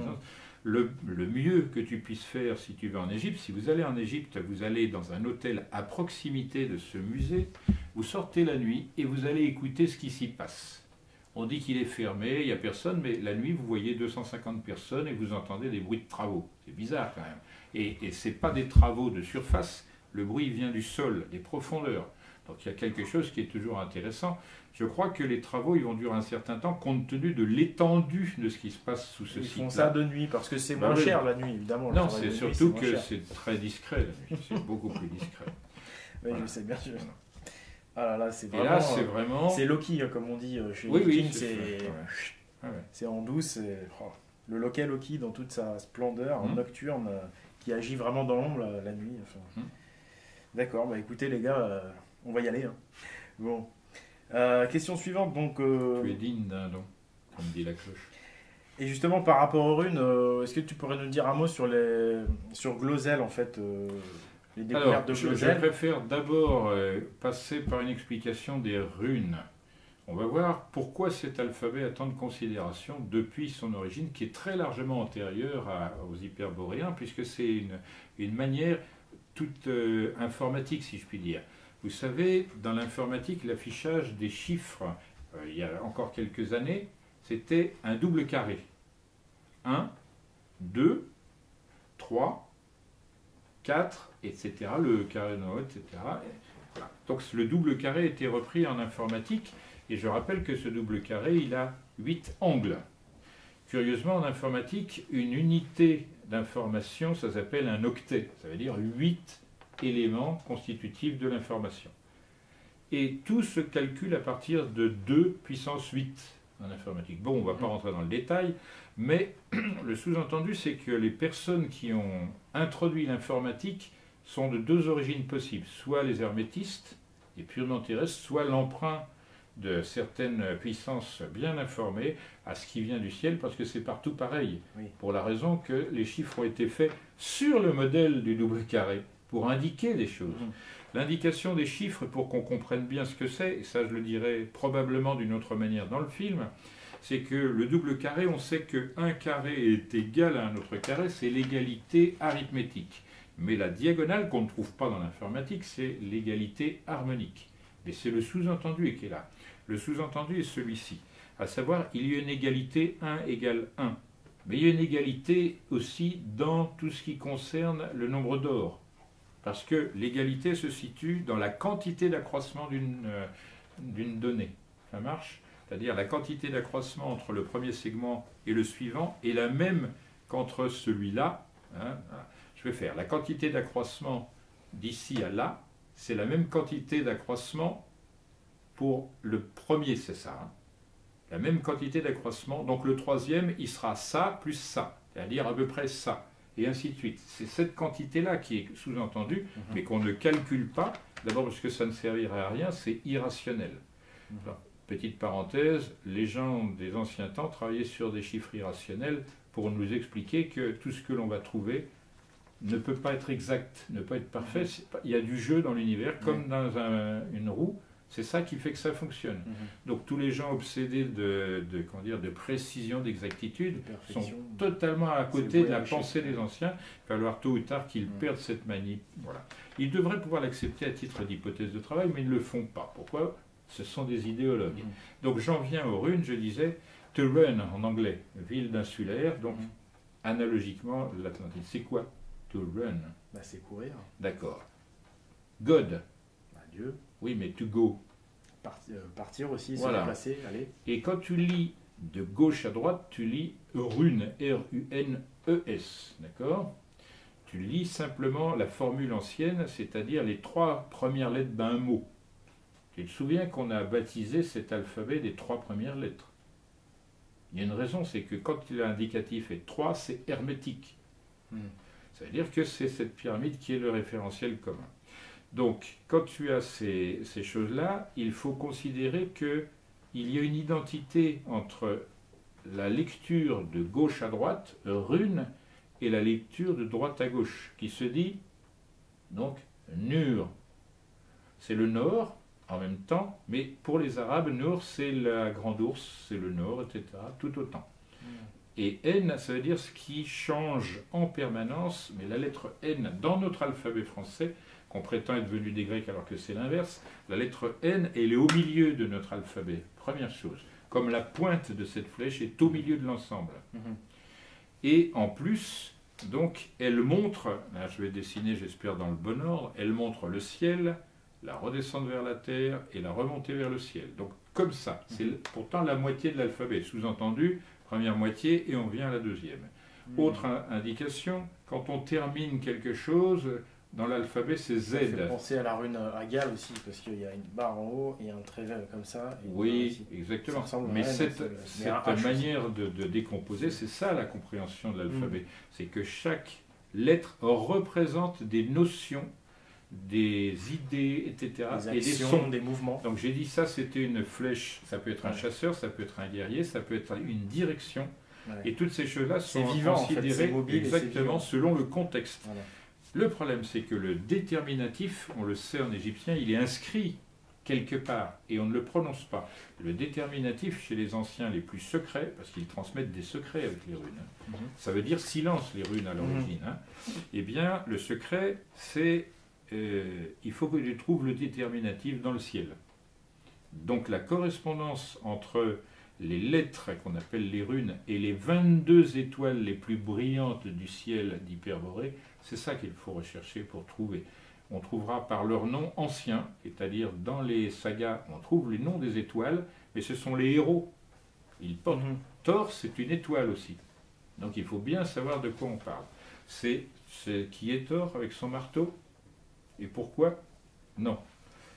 Le, le, mieux que tu puisses faire si tu vas en Égypte, si vous allez en Égypte, vous allez dans un hôtel à proximité de ce musée, vous sortez la nuit et vous allez écouter ce qui s'y passe On dit qu'il est fermé, il n'y a personne, mais la nuit, vous voyez 250 personnes et vous entendez des bruits de travaux. C'est bizarre quand même. Et, et ce n'est pas des travaux de surface, le bruit vient du sol, des profondeurs. Donc il y a quelque chose qui est toujours intéressant. Je crois que les travaux ils vont durer un certain temps compte tenu de l'étendue de ce qui se passe sous ce site. Ils font ça de nuit parce que c'est bah moins cher la nuit, évidemment. Non, c'est surtout que c'est très discret la nuit. C'est beaucoup plus discret. Oui, je sais bien sûr. Ah là là, c'est vraiment. C'est vraiment. C'est Loki, hein, comme on dit euh, chez oui, oui, c'est en douce. Oh, le local Loki dans toute sa splendeur mmh. nocturne euh, qui agit vraiment dans l'ombre la, nuit. Mmh. D'accord, bah écoutez les gars, euh, on va y aller. Hein. Bon. question suivante, donc. Tu es digne d'un don, comme dit la cloche. Et justement, par rapport aux runes, est-ce que tu pourrais nous dire un mot sur les sur Glozel en fait alors, je, préfère d'abord euh, passer par une explication des runes. On va voir pourquoi cet alphabet a tant de considération depuis son origine, qui est très largement antérieure aux hyperboréens, puisque c'est une, manière toute euh, informatique, si je puis dire. Vous savez, dans l'informatique, l'affichage des chiffres, euh, il y a encore quelques années, c'était un double carré. 1, 2, 3, 4, etc., le carré de etc. Donc le double carré a été repris en informatique, et je rappelle que ce double carré, il a 8 angles. Curieusement, en informatique, une unité d'information, ça s'appelle un octet, ça veut dire 8 éléments constitutifs de l'information. Et tout se calcule à partir de 2 puissance 8 en informatique. Bon, on ne va pas mmh. rentrer dans le détail, mais le sous-entendu, c'est que les personnes qui ont introduit l'informatique sont de deux origines possibles, soit les hermétistes et purement terrestres, soit l'emprunt de certaines puissances bien informées à ce qui vient du ciel, parce que c'est partout pareil, pour la raison que les chiffres ont été faits sur le modèle du double carré, pour indiquer des choses. Mmh. L'indication des chiffres, pour qu'on comprenne bien ce que c'est, et ça je le dirai probablement d'une autre manière dans le film, c'est que le double carré, on sait que un carré est égal à un autre carré, c'est l'égalité arithmétique. Mais la diagonale qu'on ne trouve pas dans l'informatique, c'est l'égalité harmonique. Mais c'est le sous-entendu qui est là. Le sous-entendu est celui-ci, à savoir il y a une égalité 1 égale 1. Mais il y a une égalité aussi dans tout ce qui concerne le nombre d'or. Parce que l'égalité se situe dans la quantité d'accroissement d'une euh, donnée. Ça marche? C'est-à-dire la quantité d'accroissement entre le premier segment et le suivant est la même qu'entre celui-là. Hein, je vais faire la quantité d'accroissement d'ici à là, c'est la même quantité d'accroissement pour le premier, c'est ça. Hein. La même quantité d'accroissement. Donc le troisième, il sera ça plus ça, c'est-à-dire à peu près ça, et ainsi de suite. C'est cette quantité-là qui est sous-entendue, mhm. mais qu'on ne calcule pas. D'abord parce que ça ne servirait à rien, c'est irrationnel. Mhm. Petite parenthèse, les gens des anciens temps travaillaient sur des chiffres irrationnels pour nous expliquer que tout ce que l'on va trouver ne peut pas être exact, ne peut pas être parfait. Mhm. Il y a du jeu dans l'univers, comme dans une roue. C'est ça qui fait que ça fonctionne. Mhm. Donc tous les gens obsédés de, de, comment dire, de précision, d'exactitude, sont totalement à côté de la pensée des anciens. Il va falloir tôt ou tard qu'ils mhm. perdent cette manie. Voilà. Ils devraient pouvoir l'accepter à titre d'hypothèse de travail, mais ils ne le font pas. Pourquoi? Ce sont des idéologues. Mm. Donc j'en viens aux runes, je disais, to run en anglais, ville d'insulaire, donc mm. analogiquement l'Atlantide. C'est quoi to run? Bah, C'est courir. D'accord. God. Bah, Dieu. Oui, mais to go. Euh, partir aussi, se déplacer, aller. Et quand tu lis de gauche à droite, tu lis rune, R-U-N-E-S, d'accord? Tu lis simplement la formule ancienne, c'est-à-dire les trois premières lettres d'un mot. Tu te souviens qu'on a baptisé cet alphabet des trois premières lettres. Il y a une raison, c'est que quand l'indicatif est 3, c'est hermétique. Hmm. Ça veut dire que c'est cette pyramide qui est le référentiel commun. Donc, quand tu as ces, ces choses-là, il faut considérer qu'il y a une identité entre la lecture de gauche à droite, rune, et la lecture de droite à gauche, qui se dit donc Nur. C'est le nord, en même temps, mais pour les Arabes, Nour, c'est la grande ours, c'est le nord, etc., tout autant. Hmm. Et N, ça veut dire ce qui change en permanence, mais la lettre N dans notre alphabet français, qu'on prétend être venu des Grecs alors que c'est l'inverse, la lettre N, elle est au milieu de notre alphabet, première chose. comme la pointe de cette flèche est au milieu de l'ensemble. Mhm. Et en plus, donc, elle montre, là je vais dessiner, j'espère, dans le bon ordre, elle montre le ciel, la redescente vers la terre et la remontée vers le ciel. Donc, comme ça, c'est pourtant la moitié de l'alphabet. Sous-entendu, première moitié et on vient à la deuxième. Mhm. Autre in- indication, quand on termine quelque chose, dans l'alphabet, c'est Z. Ça fait penser à la rune Agal aussi, parce qu'il y a une barre en haut et un trait comme ça. et Oui, exactement. À Mais cette, mais manière de, de décomposer, c'est ça la compréhension de l'alphabet. Mm. C'est que chaque lettre représente des notions, des idées, etc. Des et des sons. des mouvements. Donc j'ai dit ça, c'était une flèche. Ça peut être un Ouais. chasseur, ça peut être un guerrier, ça peut être une direction. Ouais. Et toutes ces choses-là sont vivant, en fait, considérées mobile exactement selon le contexte. Voilà. Le problème, c'est que le déterminatif, on le sait en égyptien, il est inscrit quelque part et on ne le prononce pas. Le déterminatif, chez les anciens les plus secrets, parce qu'ils transmettent des secrets avec les runes, Mhm. ça veut dire silence les runes à l'origine, hein. eh bien, le secret, c'est euh, il faut que je trouve le déterminatif dans le ciel. Donc la correspondance entre les lettres qu'on appelle les runes et les 22 étoiles les plus brillantes du ciel d'Hyperborée, c'est ça qu'il faut rechercher pour trouver. On trouvera par leur nom ancien, c'est-à-dire dans les sagas, on trouve les noms des étoiles, mais ce sont les héros. Ils portent Mhm. Thor, c'est une étoile aussi. Donc il faut bien savoir de quoi on parle. C'est c'est qui est Thor avec son marteau? Et pourquoi Non.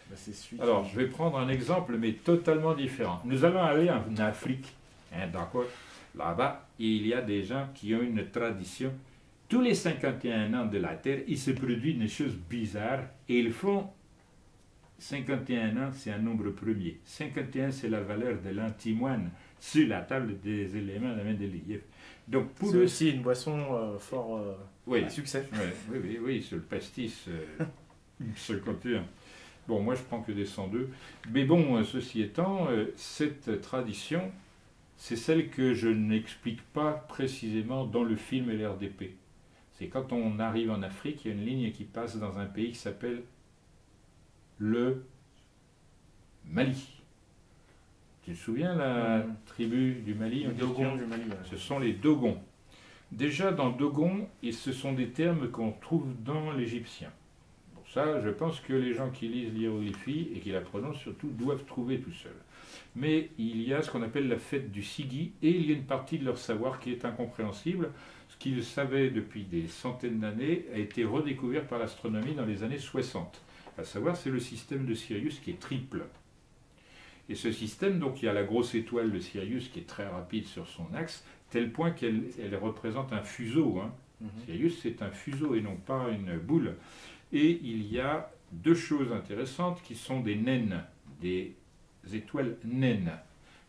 Bah, Alors, je vais prendre un exemple, mais totalement différent. Nous allons aller en Afrique, hein, d'accord Là-bas, il y a des gens qui ont une tradition. Tous les 51 ans de la Terre, il se produit une chose bizarre et ils font 51 ans, c'est un nombre premier. 51, c'est la valeur de l'antimoine sur la table des éléments de la main de l'IF. Donc, pour eux, aussi une boisson euh, fort euh, oui, à succès. Oui, oui, oui, c'est le pastis euh, 51. Bon, moi je prends que des 102. Mais bon, euh, ceci étant, euh, cette tradition, c'est celle que je n'explique pas précisément dans le film LRDP. C'est quand on arrive en Afrique, il y a une ligne qui passe dans un pays qui s'appelle le Mali. Tu te souviens la Mhm. tribu du Mali en Le question Dogon du Mali. ouais. ce sont les Dogons. Déjà dans Dogon, et ce sont des termes qu'on trouve dans l'égyptien. Ça, je pense que les gens qui lisent l'hiérographie et qui la prononcent surtout doivent trouver tout seuls. Mais il y a ce qu'on appelle la fête du Sigi, et il y a une partie de leur savoir qui est incompréhensible. Ce qu'ils savaient depuis des centaines d'années a été redécouvert par l'astronomie dans les années 60. À savoir, c'est le système de Sirius qui est triple. Et ce système, donc il y a la grosse étoile de Sirius qui est très rapide sur son axe, tel point qu'elle elle représente un fuseau. hein. Mhm. Sirius, c'est un fuseau et non pas une boule. Et il y a deux choses intéressantes qui sont des naines, des étoiles naines.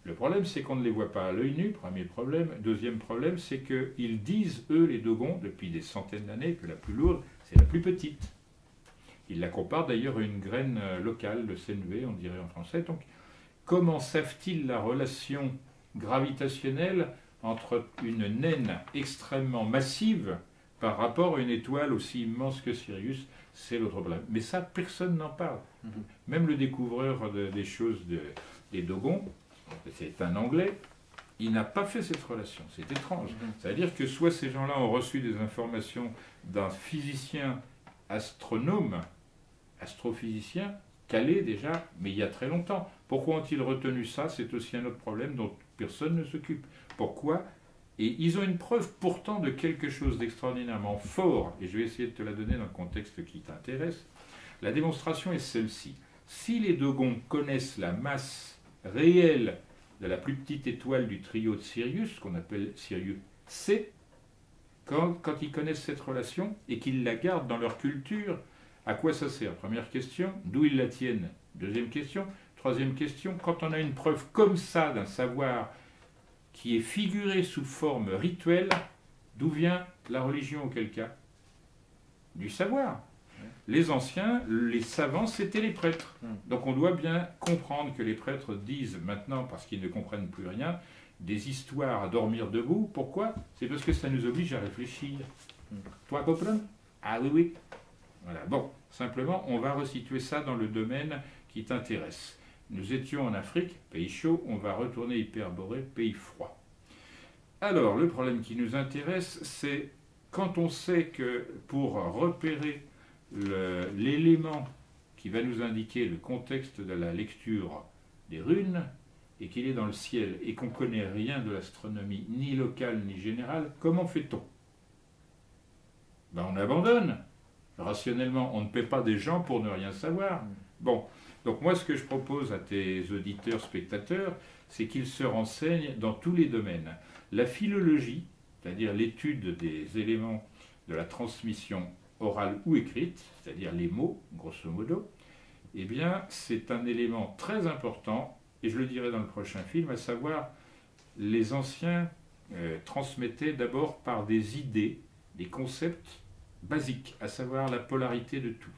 Le problème, c'est qu'on ne les voit pas à l'œil nu, premier problème. Deuxième problème, c'est qu'ils disent, eux, les Dogons, depuis des centaines d'années, que la plus lourde, c'est la plus petite. Ils la comparent d'ailleurs à une graine euh, locale, le CNV, on dirait en français. Donc, comment savent-ils la relation gravitationnelle entre une naine extrêmement massive par rapport à une étoile aussi immense que Sirius C'est l'autre problème. Mais ça, personne n'en parle. Mhm. Même le découvreur de- des choses de- des Dogons, c'est un Anglais, il n'a pas fait cette relation. C'est étrange. Mhm. C'est-à-dire que soit ces gens-là ont reçu des informations d'un physicien astronome, astrophysicien, calé déjà, mais il y a très longtemps. Pourquoi ont-ils retenu ça? C'est aussi un autre problème dont personne ne s'occupe. Pourquoi Et ils ont une preuve pourtant de quelque chose d'extraordinairement fort, et je vais essayer de te la donner dans le contexte qui t'intéresse. La démonstration est celle-ci. Si les Dogons connaissent la masse réelle de la plus petite étoile du trio de Sirius, qu'on appelle Sirius C, quand, quand ils connaissent cette relation et qu'ils la gardent dans leur culture, à quoi ça sert? Première question, d'où ils la tiennent? Deuxième question. Troisième question, quand on a une preuve comme ça d'un savoir qui est figuré sous forme rituelle, d'où vient la religion auquel cas? Du savoir. Les anciens, les savants, c'était les prêtres. Mm. Donc on doit bien comprendre que les prêtres disent maintenant, parce qu'ils ne comprennent plus rien, des histoires à dormir debout. Pourquoi? C'est parce que ça nous oblige à réfléchir. Mm. Toi, comprends Ah oui, oui. Voilà. Bon, simplement, on va resituer ça dans le domaine qui t'intéresse. Nous étions en Afrique, pays chaud, on va retourner hyperboré, pays froid. Alors, le problème qui nous intéresse, c'est quand on sait que pour repérer l'élément qui va nous indiquer le contexte de la lecture des runes, et qu'il est dans le ciel, et qu'on ne connaît rien de l'astronomie, ni locale ni générale, comment fait-on? Ben, On abandonne. Rationnellement, on ne paie pas des gens pour ne rien savoir. Bon, donc moi ce que je propose à tes auditeurs, spectateurs, c'est qu'ils se renseignent dans tous les domaines. La philologie, c'est-à-dire l'étude des éléments de la transmission orale ou écrite, c'est-à-dire les mots, grosso modo, eh bien, c'est un élément très important, et je le dirai dans le prochain film, à savoir, les anciens euh, transmettaient d'abord par des idées, des concepts basiques, à savoir la polarité de tout.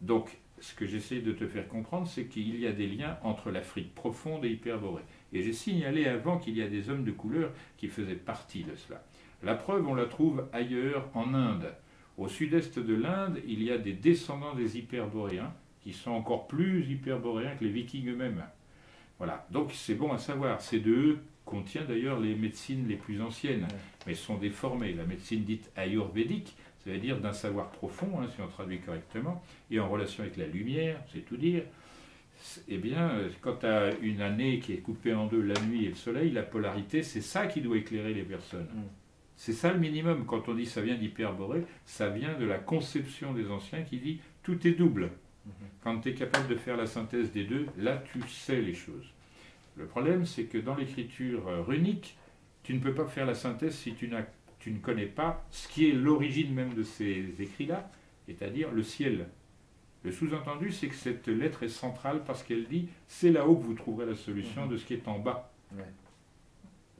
Donc, ce que j'essaie de te faire comprendre, c'est qu'il y a des liens entre l'Afrique profonde et hyperborée. Et j'ai signalé avant qu'il y a des hommes de couleur qui faisaient partie de cela. La preuve, on la trouve ailleurs, en Inde. Au sud-est de l'Inde, il y a des descendants des hyperboréens qui sont encore plus hyperboréens que les vikings eux-mêmes. Voilà, donc c'est bon à savoir. C'est de eux qu'on tient d'ailleurs les médecines les plus anciennes, mais sont déformées. La médecine dite ayurvédique, ça veut dire d'un savoir profond, hein, si on traduit correctement, et en relation avec la lumière, c'est tout dire. Eh bien, quand tu as une année qui est coupée en deux, la nuit et le soleil, la polarité, c'est ça qui doit éclairer les personnes. Mm. C'est ça le minimum. Quand on dit ça vient d'hyperborée, ça vient de la conception des anciens qui dit tout est double. Mhm. Quand tu es capable de faire la synthèse des deux, là tu sais les choses. Le problème, c'est que dans l'écriture euh, runique, tu ne peux pas faire la synthèse si tu, tu ne connais pas ce qui est l'origine même de ces écrits-là, c'est-à-dire le ciel. Le sous-entendu, c'est que cette lettre est centrale parce qu'elle dit c'est là-haut que vous trouverez la solution mhm. de ce qui est en bas.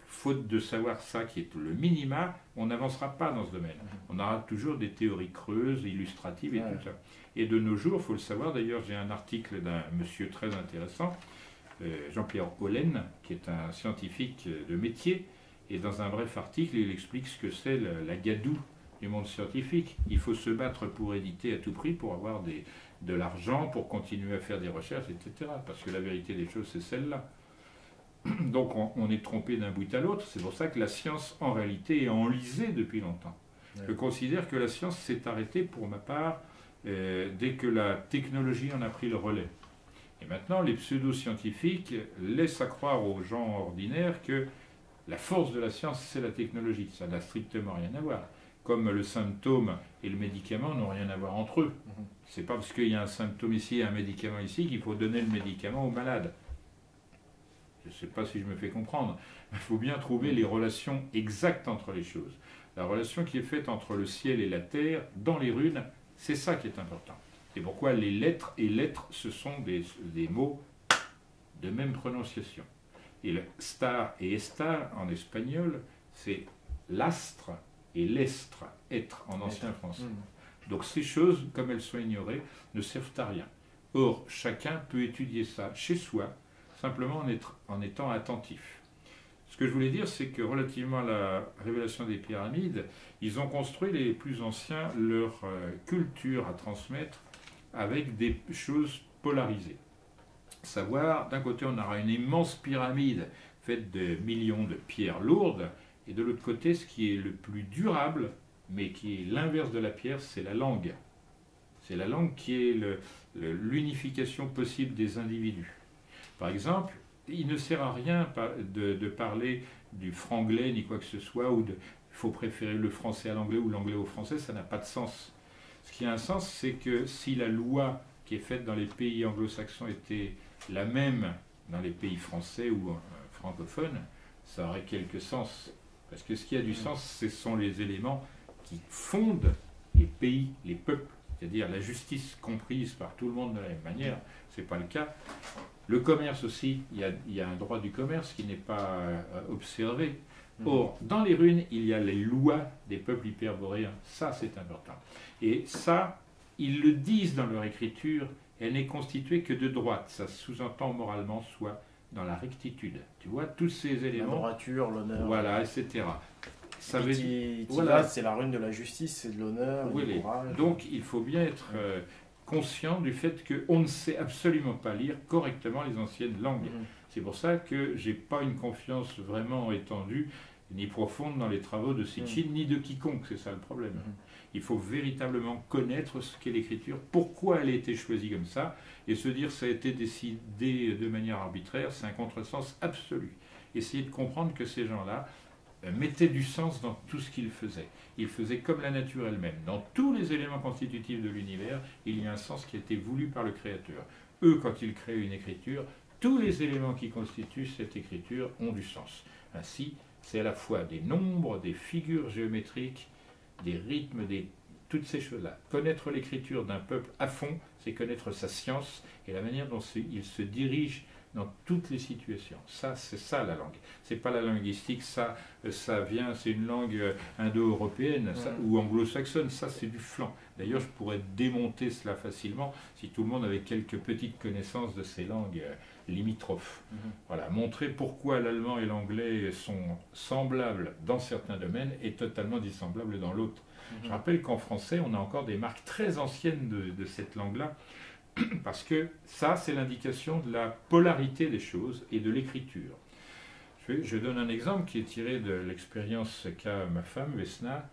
Faute de savoir ça, qui est le minima, on n'avancera pas dans ce domaine. Mhm. On aura toujours des théories creuses, illustratives et tout ça. Et de nos jours, il faut le savoir, d'ailleurs, j'ai un article d'un monsieur très intéressant, euh, Jean-Pierre Hollen, qui est un scientifique de métier, et dans un bref article, il explique ce que c'est la, gadoue du monde scientifique. Il faut se battre pour éditer à tout prix, pour avoir des, de l'argent, pour continuer à faire des recherches, etc. Parce que la vérité des choses, c'est celle-là. Donc on, est trompé d'un bout à l'autre. C'est pour ça que la science, en réalité, est enlisée depuis longtemps. Je considère que la science s'est arrêtée, pour ma part, euh, dès que la technologie en a pris le relais. Et maintenant, les pseudo-scientifiques laissent à croire aux gens ordinaires que la force de la science, c'est la technologie. Ça n'a strictement rien à voir. Comme le symptôme et le médicament n'ont rien à voir entre eux. Mhm. C'est pas parce qu'il y a un symptôme ici et un médicament ici qu'il faut donner le médicament au malade. Je ne sais pas si je me fais comprendre. Il faut bien trouver les relations exactes entre les choses. La relation qui est faite entre le ciel et la terre dans les runes, c'est ça qui est important. C'est pourquoi les lettres et lettres, ce sont des, mots de même prononciation. Et le star et estar en espagnol, c'est l'astre et l'estre, être en ancien français. Hmm. Donc ces choses, comme elles sont ignorées, ne servent à rien. Or, chacun peut étudier ça chez soi, simplement en, en étant attentif. Ce que je voulais dire, c'est que relativement à la révélation des pyramides, ils ont construit, les plus anciens, leur euh, culture à transmettre avec des choses polarisées. Savoir, d'un côté, on aura une immense pyramide faite de millions de pierres lourdes, et de l'autre côté, ce qui est le plus durable, mais qui est l'inverse de la pierre, c'est la langue. C'est la langue qui est l'unification possible des individus. Par exemple, il ne sert à rien de, parler du franglais ni quoi que ce soit, ou il faut préférer le français à l'anglais ou l'anglais au français, ça n'a pas de sens. Ce qui a un sens, c'est que si la loi qui est faite dans les pays anglo-saxons était la même dans les pays français ou euh, francophones, ça aurait quelque sens. Parce que ce qui a du sens, ce sont les éléments qui fondent les pays, les peuples, c'est-à-dire la justice comprise par tout le monde de la même manière. Ce n'est pas le cas. Le commerce aussi, il y, a, un droit du commerce qui n'est pas euh, observé. Hmm. Or, dans les runes, il y a les lois des peuples hyperboréens. Ça, c'est important. Et ça, ils le disent dans leur écriture, elle n'est constituée que de droite. Ça sous-entend moralement soit dans la rectitude. Tu vois, tous ces éléments. La droiture, l'honneur. Voilà, etc. Ça veut dire. Voilà. C'est la rune de la justice, c'est de l'honneur, oui, du courage. Donc, il faut bien être. Euh, conscient du fait qu'on ne sait absolument pas lire correctement les anciennes langues. Mhm. C'est pour ça que j'ai pas une confiance vraiment étendue ni profonde dans les travaux de Sitchin, mhm. ni de quiconque, c'est ça le problème. Mhm. Il faut véritablement connaître ce qu'est l'écriture, pourquoi elle a été choisie comme ça, et se dire ça a été décidé de manière arbitraire, c'est un contresens absolu. Essayer de comprendre que ces gens-là euh, mettaient du sens dans tout ce qu'ils faisaient. Ils faisaient comme la nature elle-même. Dans tous les éléments constitutifs de l'univers, il y a un sens qui a été voulu par le Créateur. Eux, quand ils créent une écriture, tous les éléments qui constituent cette écriture ont du sens. Ainsi, c'est à la fois des nombres, des figures géométriques, des rythmes, des... toutes ces choses-là. Connaître l'écriture d'un peuple à fond, c'est connaître sa science et la manière dont il se dirige dans toutes les situations. Ça, c'est ça la langue. C'est pas la linguistique, ça, euh, ça vient, c'est une langue euh, indo-européenne ou anglo-saxonne, ça c'est du flanc. D'ailleurs, je pourrais démonter cela facilement si tout le monde avait quelques petites connaissances de ces langues euh, limitrophes. Mhm. Voilà, montrer pourquoi l'allemand et l'anglais sont semblables dans certains domaines et totalement dissemblables dans l'autre. Mhm. Je rappelle qu'en français, on a encore des marques très anciennes de, de cette langue-là parce que ça, c'est l'indication de la polarité des choses et de l'écriture. Je, donne un exemple qui est tiré de l'expérience qu'a ma femme, Vesna,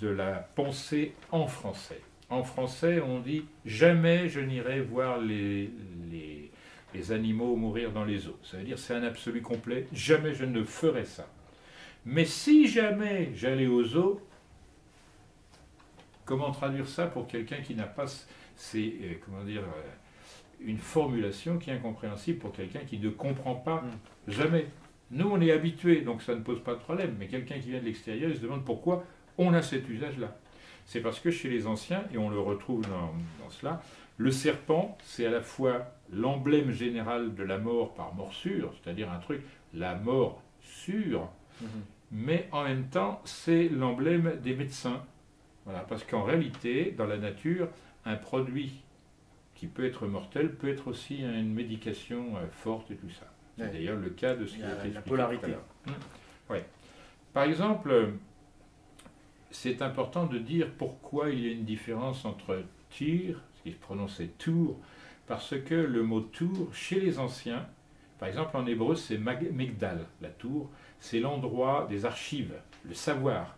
de la pensée en français. En français, on dit jamais je n'irai voir les, les, les, animaux mourir dans les eaux. Ça veut dire c'est un absolu complet, jamais je ne ferai ça. Mais si jamais j'allais aux eaux, comment traduire ça pour quelqu'un qui n'a pas c'est euh, comment dire euh, une formulation qui est incompréhensible pour quelqu'un qui ne comprend pas mm. jamais? Nous, on est habitués, donc ça ne pose pas de problème, mais quelqu'un qui vient de l'extérieur, il se demande pourquoi on a cet usage-là. C'est parce que chez les anciens, et on le retrouve dans, cela, le serpent, c'est à la fois l'emblème général de la mort par morsure, c'est-à-dire un truc, la mort sûre, mm-hmm. mais en même temps, c'est l'emblème des médecins. Voilà, parce qu'en réalité, dans la nature, un produit qui peut être mortel peut être aussi une médication euh, forte et tout ça. C'est d'ailleurs le cas de ce qui a été La polarité. Hum. Ouais. Par exemple, c'est important de dire pourquoi il y a une différence entre tir, ce qui se prononçait tour, parce que le mot tour, chez les anciens, par exemple en hébreu, c'est Megdal, la tour, c'est l'endroit des archives, le savoir.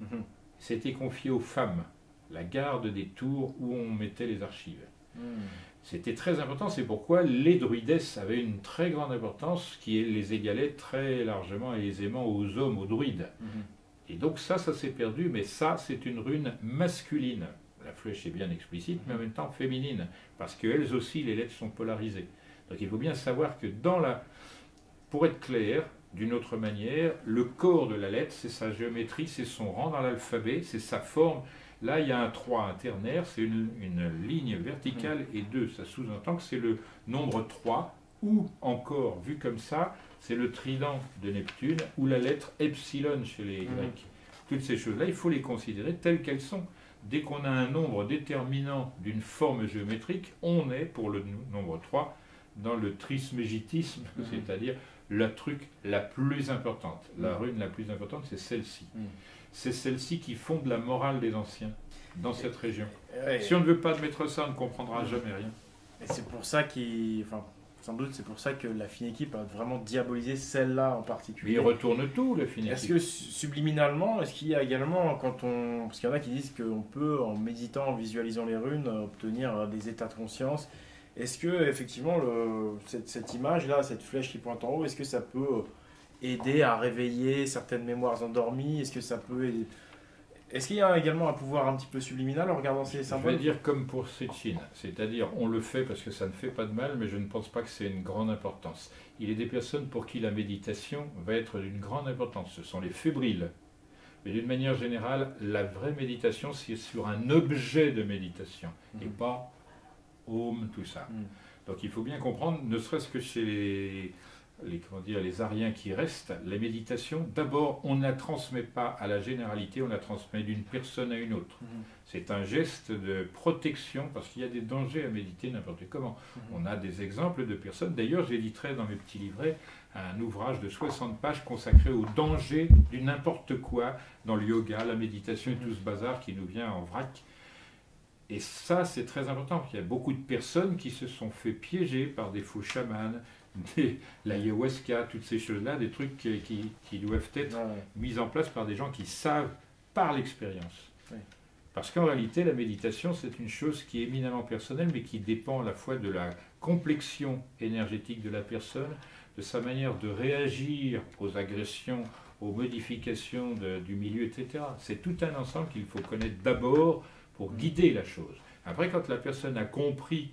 Mhm. C'était confié aux femmes la garde des tours où on mettait les archives. Hmm. C'était très important, c'est pourquoi les druides avaient une très grande importance qui les égalait très largement et aisément aux hommes, aux druides. Hmm. Et donc ça, ça s'est perdu, mais ça, c'est une rune masculine. La flèche est bien explicite, mais en même temps féminine, parce qu'elles aussi, les lettres sont polarisées. Donc il faut bien savoir que dans la... Pour être clair, d'une autre manière, le corps de la lettre, c'est sa géométrie, c'est son rang dans l'alphabet, c'est sa forme, Là, il y a un 3 internaire, c'est une, ligne verticale et 2. Ça sous-entend que c'est le nombre 3, ou encore, vu comme ça, c'est le trident de Neptune, ou la lettre epsilon chez les mhm. Grecs. Toutes ces choses-là, il faut les considérer telles qu'elles sont. Dès qu'on a un nombre déterminant d'une forme géométrique, on est, pour le nombre 3, dans le trismégitisme, mhm. c'est-à-dire la truc la plus importante. La mhm. rune la plus importante, c'est celle-ci c'est celle-ci qui fonde la morale des anciens dans cette région. Si on ne veut pas admettre ça, on ne comprendra jamais rien. Et c'est pour ça qu'il, enfin, sans doute, c'est pour ça que la fine équipe a vraiment diabolisé celle-là en particulier. Mais il retourne tout, la fine équipe. Est-ce que subliminalement, est-ce qu'il y a également, quand on, parce qu'il y en a qui disent qu'on peut, en méditant, en visualisant les runes, obtenir des états de conscience. Est-ce que effectivement, le, cette, cette image-là, cette flèche qui pointe en haut, est-ce que ça peut aider à réveiller certaines mémoires endormies? Est-ce que ça peut Est-ce qu'il y a également un pouvoir un petit peu subliminal en regardant ces symboles Je vais dire comme pour Sitchin, c'est-à-dire on le fait parce que ça ne fait pas de mal, mais je ne pense pas que c'est une grande importance. Il y a des personnes pour qui la méditation va être d'une grande importance, ce sont les fébriles. Mais d'une manière générale, la vraie méditation, c'est sur un objet de méditation, et mhm. pas home, tout ça. Mhm. Donc il faut bien comprendre, ne serait-ce que chez les les, comment dire, les Ariens qui restent, la méditation, d'abord, on ne la transmet pas à la généralité, on la transmet d'une personne à une autre. Mhm. C'est un geste de protection parce qu'il y a des dangers à méditer n'importe comment. Mhm. On a des exemples de personnes. D'ailleurs, j'éditerai dans mes petits livrets un ouvrage de 60 pages consacré aux dangers du n'importe quoi dans le yoga, la méditation et tout ce bazar qui nous vient en vrac. Et ça, c'est très important. Il y a beaucoup de personnes qui se sont fait piéger par des faux chamans, l'ayahuasca, toutes ces choses-là, des trucs qui, qui, doivent être mis en place par des gens qui savent par l'expérience. Parce qu'en réalité, la méditation, c'est une chose qui est éminemment personnelle, mais qui dépend à la fois de la complexion énergétique de la personne, de sa manière de réagir aux agressions, aux modifications du milieu, etc. C'est tout un ensemble qu'il faut connaître d'abord pour guider la chose. Après, quand la personne a compris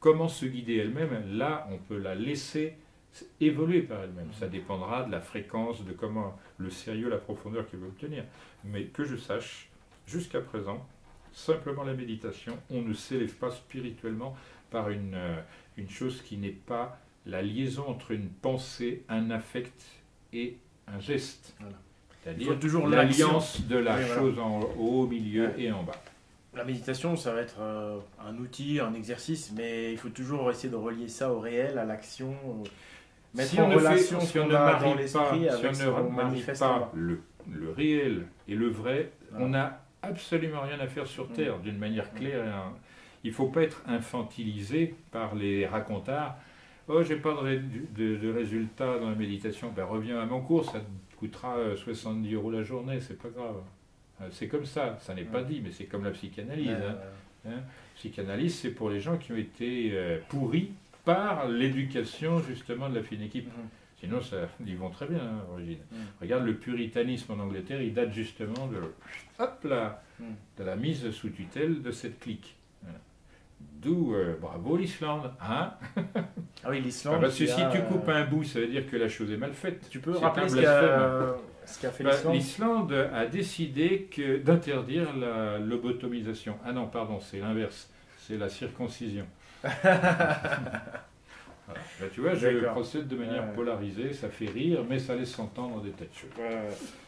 comment se guider elle-même, là, on peut la laisser évoluer par elle-même. Ça dépendra de la fréquence, de comment, le sérieux, la profondeur qu'elle veut obtenir. Mais que je sache, jusqu'à présent, simplement la méditation, on ne s'élève pas spirituellement par une, euh, une chose qui n'est pas la liaison entre une pensée, un affect et un geste. C'est-à-dire toujours l'alliance de la chose en haut, au milieu et en bas. La méditation, ça va être euh, un outil, un exercice, mais il faut toujours essayer de relier ça au réel, à l'action, mettre si en relation si on ne marie pas, si on ne marie pas le, le, réel et le vrai, on n'a absolument rien à faire sur mm. Terre, d'une manière mm. claire. Il ne faut pas être infantilisé par les racontards. Oh, j'ai pas de, de, de, résultat dans la méditation. Ben, reviens à mon cours, ça te coûtera 70 euh, euros la journée, c'est pas grave. Euh, c'est comme ça, ça n'est pas dit, mais c'est comme la psychanalyse. Hein. Hein? Psychanalyse, c'est pour les gens qui ont été euh, pourris par l'éducation justement de la fine équipe. Mm-hmm. Sinon, ça, ils vont très bien, hein, Origine. Mm. Regarde, le puritanisme en Angleterre, il date justement de, hop là, mm. de la mise sous tutelle de cette clique. D'où, euh, bravo l'Islande, hein? Ah oui, l'Islande. Ah, parce que si tu coupes un bout, ça veut dire que la chose est mal faite. Tu peux rappeler ce qu'a fait bah, l'Islande L'Islande a décidé d'interdire la lobotomisation. Ah non, pardon, c'est l'inverse. C'est la circoncision. Bah, tu vois, je procède de manière polarisée, ça fait rire, mais ça laisse entendre des tas de choses.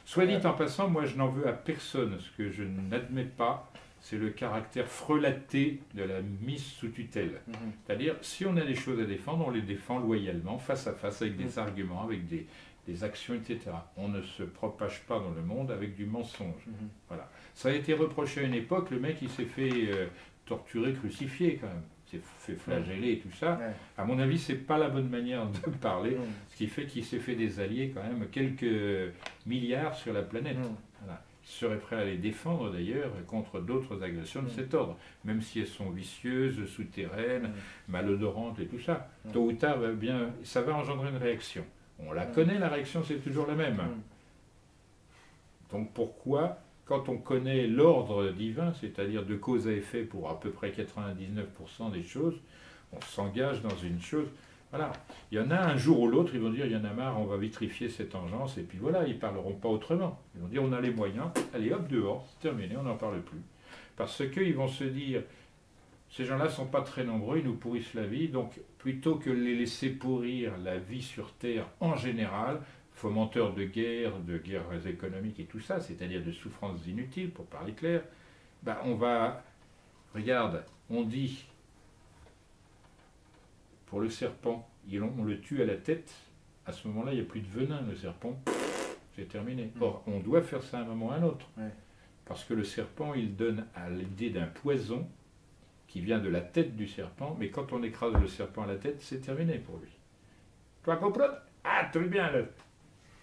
Soit dit en passant, moi je n'en veux à personne. Ce que je n'admets pas, c'est le caractère frelaté de la mise sous tutelle. Mhm. C'est-à-dire, si on a des choses à défendre, on les défend loyalement, face à face, avec des mhm. arguments, avec des, actions, etc. On ne se propage pas dans le monde avec du mensonge. Mhm. Voilà. Ça a été reproché à une époque, le mec il s'est fait euh, torturer, crucifier quand même s'est fait flageller et tout ça. À mon avis, c'est pas la bonne manière de parler, ce qui fait qu'il s'est fait des alliés quand même quelques milliards sur la planète. Voilà. Il serait prêt à les défendre d'ailleurs contre d'autres agressions de cet ordre, même si elles sont vicieuses, souterraines, malodorantes et tout ça. Tôt ou tard, eh bien, ça va engendrer une réaction. On la connaît, la réaction, c'est toujours la même. Donc pourquoi quand on connaît l'ordre divin, c'est-à-dire de cause à effet pour à peu près 99% des choses, on s'engage dans une chose. Voilà. Il y en a un jour ou l'autre, ils vont dire il y en a marre, on va vitrifier cette engeance, et puis voilà, ils ne parleront pas autrement. Ils vont dire on a les moyens, allez hop, dehors, c'est terminé, on n'en parle plus. Parce qu'ils vont se dire ces gens-là ne sont pas très nombreux, ils nous pourrissent la vie, donc plutôt que les laisser pourrir la vie sur Terre en général, fomenteurs de guerre, de guerres économiques et tout ça, c'est-à-dire de souffrances inutiles, pour parler clair, ben on va, regarde, on dit, pour le serpent, on le tue à la tête, à ce moment-là, il n'y a plus de venin, le serpent, c'est terminé. Mm. Or, on doit faire ça à un moment ou à un autre. Parce que le serpent, il donne à l'idée d'un poison qui vient de la tête du serpent, mais quand on écrase le serpent à la tête, c'est terminé pour lui. Tu vas comprendre Ah, très bien, là.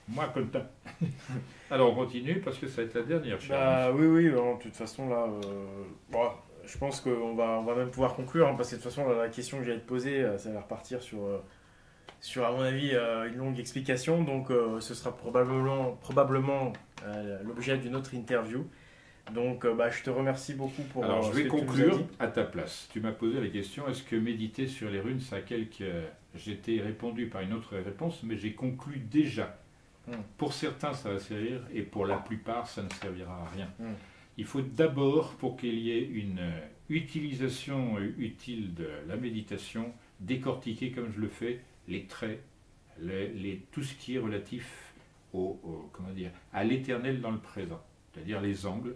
Moi, content. Alors, on continue parce que ça va être la dernière. Bah, oui, oui, de toute façon, là, euh, je pense qu'on va, on va même pouvoir conclure hein, parce que de toute façon, la question que j'allais te poser, euh, ça va repartir sur, euh, sur à mon avis, une longue explication. Donc, ce sera probablement, probablement l'objet d'une autre interview. Donc, bah, je te remercie beaucoup pour. Alors, je vais conclure à ta place. Tu m'as posé la question est-ce que méditer sur les runes, ça a quelque. J'étais répondu par une autre réponse, mais j'ai conclu déjà Hmm. Pour certains, ça va servir et pour la plupart, ça ne servira à rien. Hmm. Il faut d'abord, pour qu'il y ait une euh, utilisation euh, utile de la méditation, décortiquer comme je le fais les traits, les, tout ce qui est relatif au, comment dire, à l'éternel dans le présent, c'est-à-dire les angles,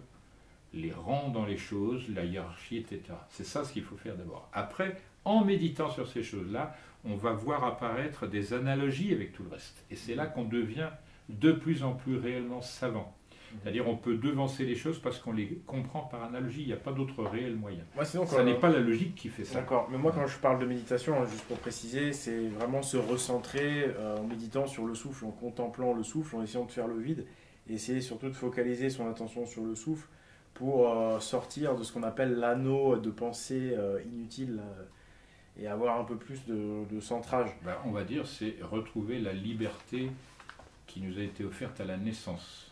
les rangs dans les choses, la hiérarchie, etc. C'est ça ce qu'il faut faire d'abord. Après, en méditant sur ces choses-là, on va voir apparaître des analogies avec tout le reste. Et c'est là qu'on devient de plus en plus réellement savant. C'est-à-dire on peut devancer les choses parce qu'on les comprend par analogie, il n'y a pas d'autre réel moyen. Moi, sinon, ça n'est pas la logique qui fait ça. D'accord, mais moi quand je parle de méditation, hein, juste pour préciser, c'est vraiment se recentrer euh, en méditant sur le souffle, en contemplant le souffle, en essayant de faire le vide, et essayer surtout de focaliser son attention sur le souffle pour euh, sortir de ce qu'on appelle l'anneau de pensée euh, inutile et avoir un peu plus de, centrage. Ben, on va dire c'est retrouver la liberté qui nous a été offerte à la naissance.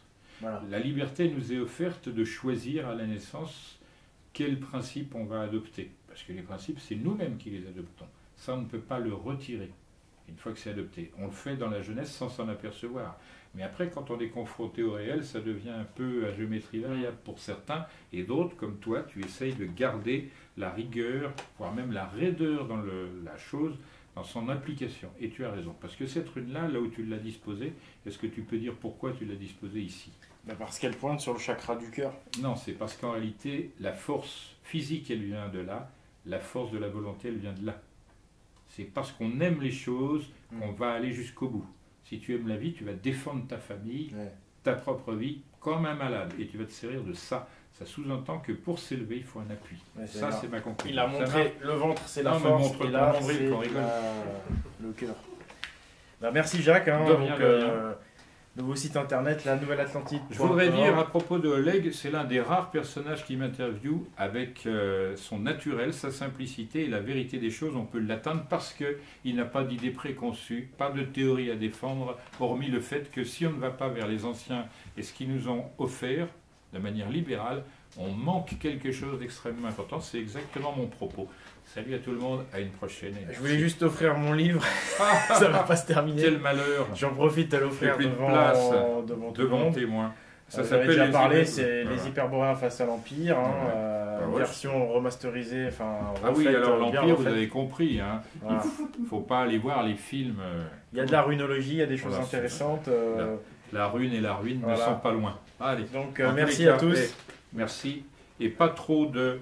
La liberté nous est offerte de choisir à la naissance quel principe on va adopter. Parce que les principes, c'est nous-mêmes qui les adoptons. Ça, on ne peut pas le retirer une fois que c'est adopté. On le fait dans la jeunesse sans s'en apercevoir. Mais après, quand on est confronté au réel, ça devient un peu à géométrie variable pour certains, et d'autres, comme toi, tu essayes de garder la rigueur, voire même la raideur dans la chose, dans son application. Et tu as raison, parce que cette rune-là, là où tu l'as disposée, est-ce que tu peux dire pourquoi tu l'as disposée ici? Ben Parce qu'elle pointe sur le chakra du cœur. Non, c'est parce qu'en réalité, la force physique, elle vient de là, la force de la volonté, elle vient de là. C'est parce qu'on aime les choses qu'on va aller jusqu'au bout. Si tu aimes la vie, tu vas défendre ta famille, ta propre vie, comme un malade, et tu vas te servir de ça. Ça sous-entend que pour s'élever, il faut un appui. ça, c'est ma conclusion. Il a montré le ventre, c'est la force, et là, c'est le cœur. Bah, merci Jacques. Hein, euh, nouveau site internet, la Nouvelle Atlantide. Je voudrais dire à propos de Oleg, c'est l'un des rares personnages qui m'interviewe avec euh, son naturel, sa simplicité et la vérité des choses. On peut l'atteindre parce qu'il n'a pas d'idée préconçue, pas de théorie à défendre, hormis le fait que si on ne va pas vers les anciens et ce qu'ils nous ont offert, de manière libérale, on manque quelque chose d'extrêmement important. C'est exactement mon propos. Salut à tout le monde, à une prochaine. Je voulais juste offrir mon livre, ça va pas se terminer. Quel malheur J'en profite à l'offrir devant, place devant, devant témoin. Ça euh, s'appelle déjà parlé, c'est Les Hyperboréens face à l'Empire, hein, euh, bah version remasterisée. Enfin, ah oui, alors euh, l'Empire, vous avez compris. Hein. Il ne faut pas aller voir les films. Il y a de la runologie, il y a des choses intéressantes. La, rune et la ruine ne sont pas loin. Allez. Donc merci à tous. Merci. Et pas trop de.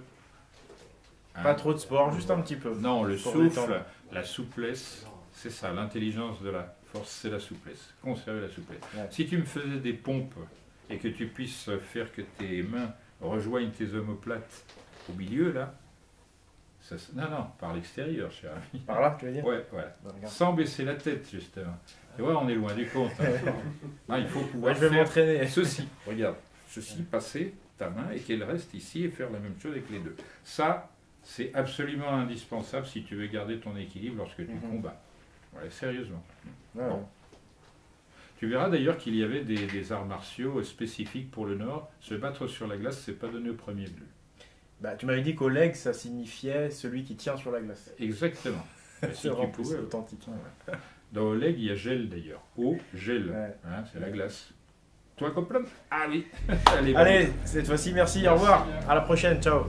Hein. Pas trop de sport, juste un petit peu. Non, le souffle, la souplesse, c'est ça. L'intelligence de la force, c'est la souplesse. Conserver la souplesse. Si tu me faisais des pompes et que tu puisses faire que tes mains rejoignent tes omoplates au milieu, là, ça, non, non, par l'extérieur, cher ami. Par là, tu veux dire? Ouais, ouais. Bah, Sans baisser la tête, justement. Tu vois, on est loin du compte. Hein. Ah, il faut pouvoir je vais m'entraîner. ceci. Regarde, ceci, passer ta main et qu'elle reste ici et faire la même chose avec les deux. Ça, c'est absolument indispensable si tu veux garder ton équilibre lorsque tu mhm. combats. Ouais, sérieusement. Tu verras d'ailleurs qu'il y avait des, arts martiaux spécifiques pour le Nord. Se battre sur la glace, c'est pas donné au premier vue. Bah, tu m'avais dit qu'Oleg, ça signifiait celui qui tient sur la glace. Exactement. c'est authentique. Dans Oleg, il y a gel d'ailleurs. Eau, gel. Hein, c'est la glace. Toi, Copland Ah oui. Allez, cette fois-ci, merci, au revoir. À la prochaine, ciao.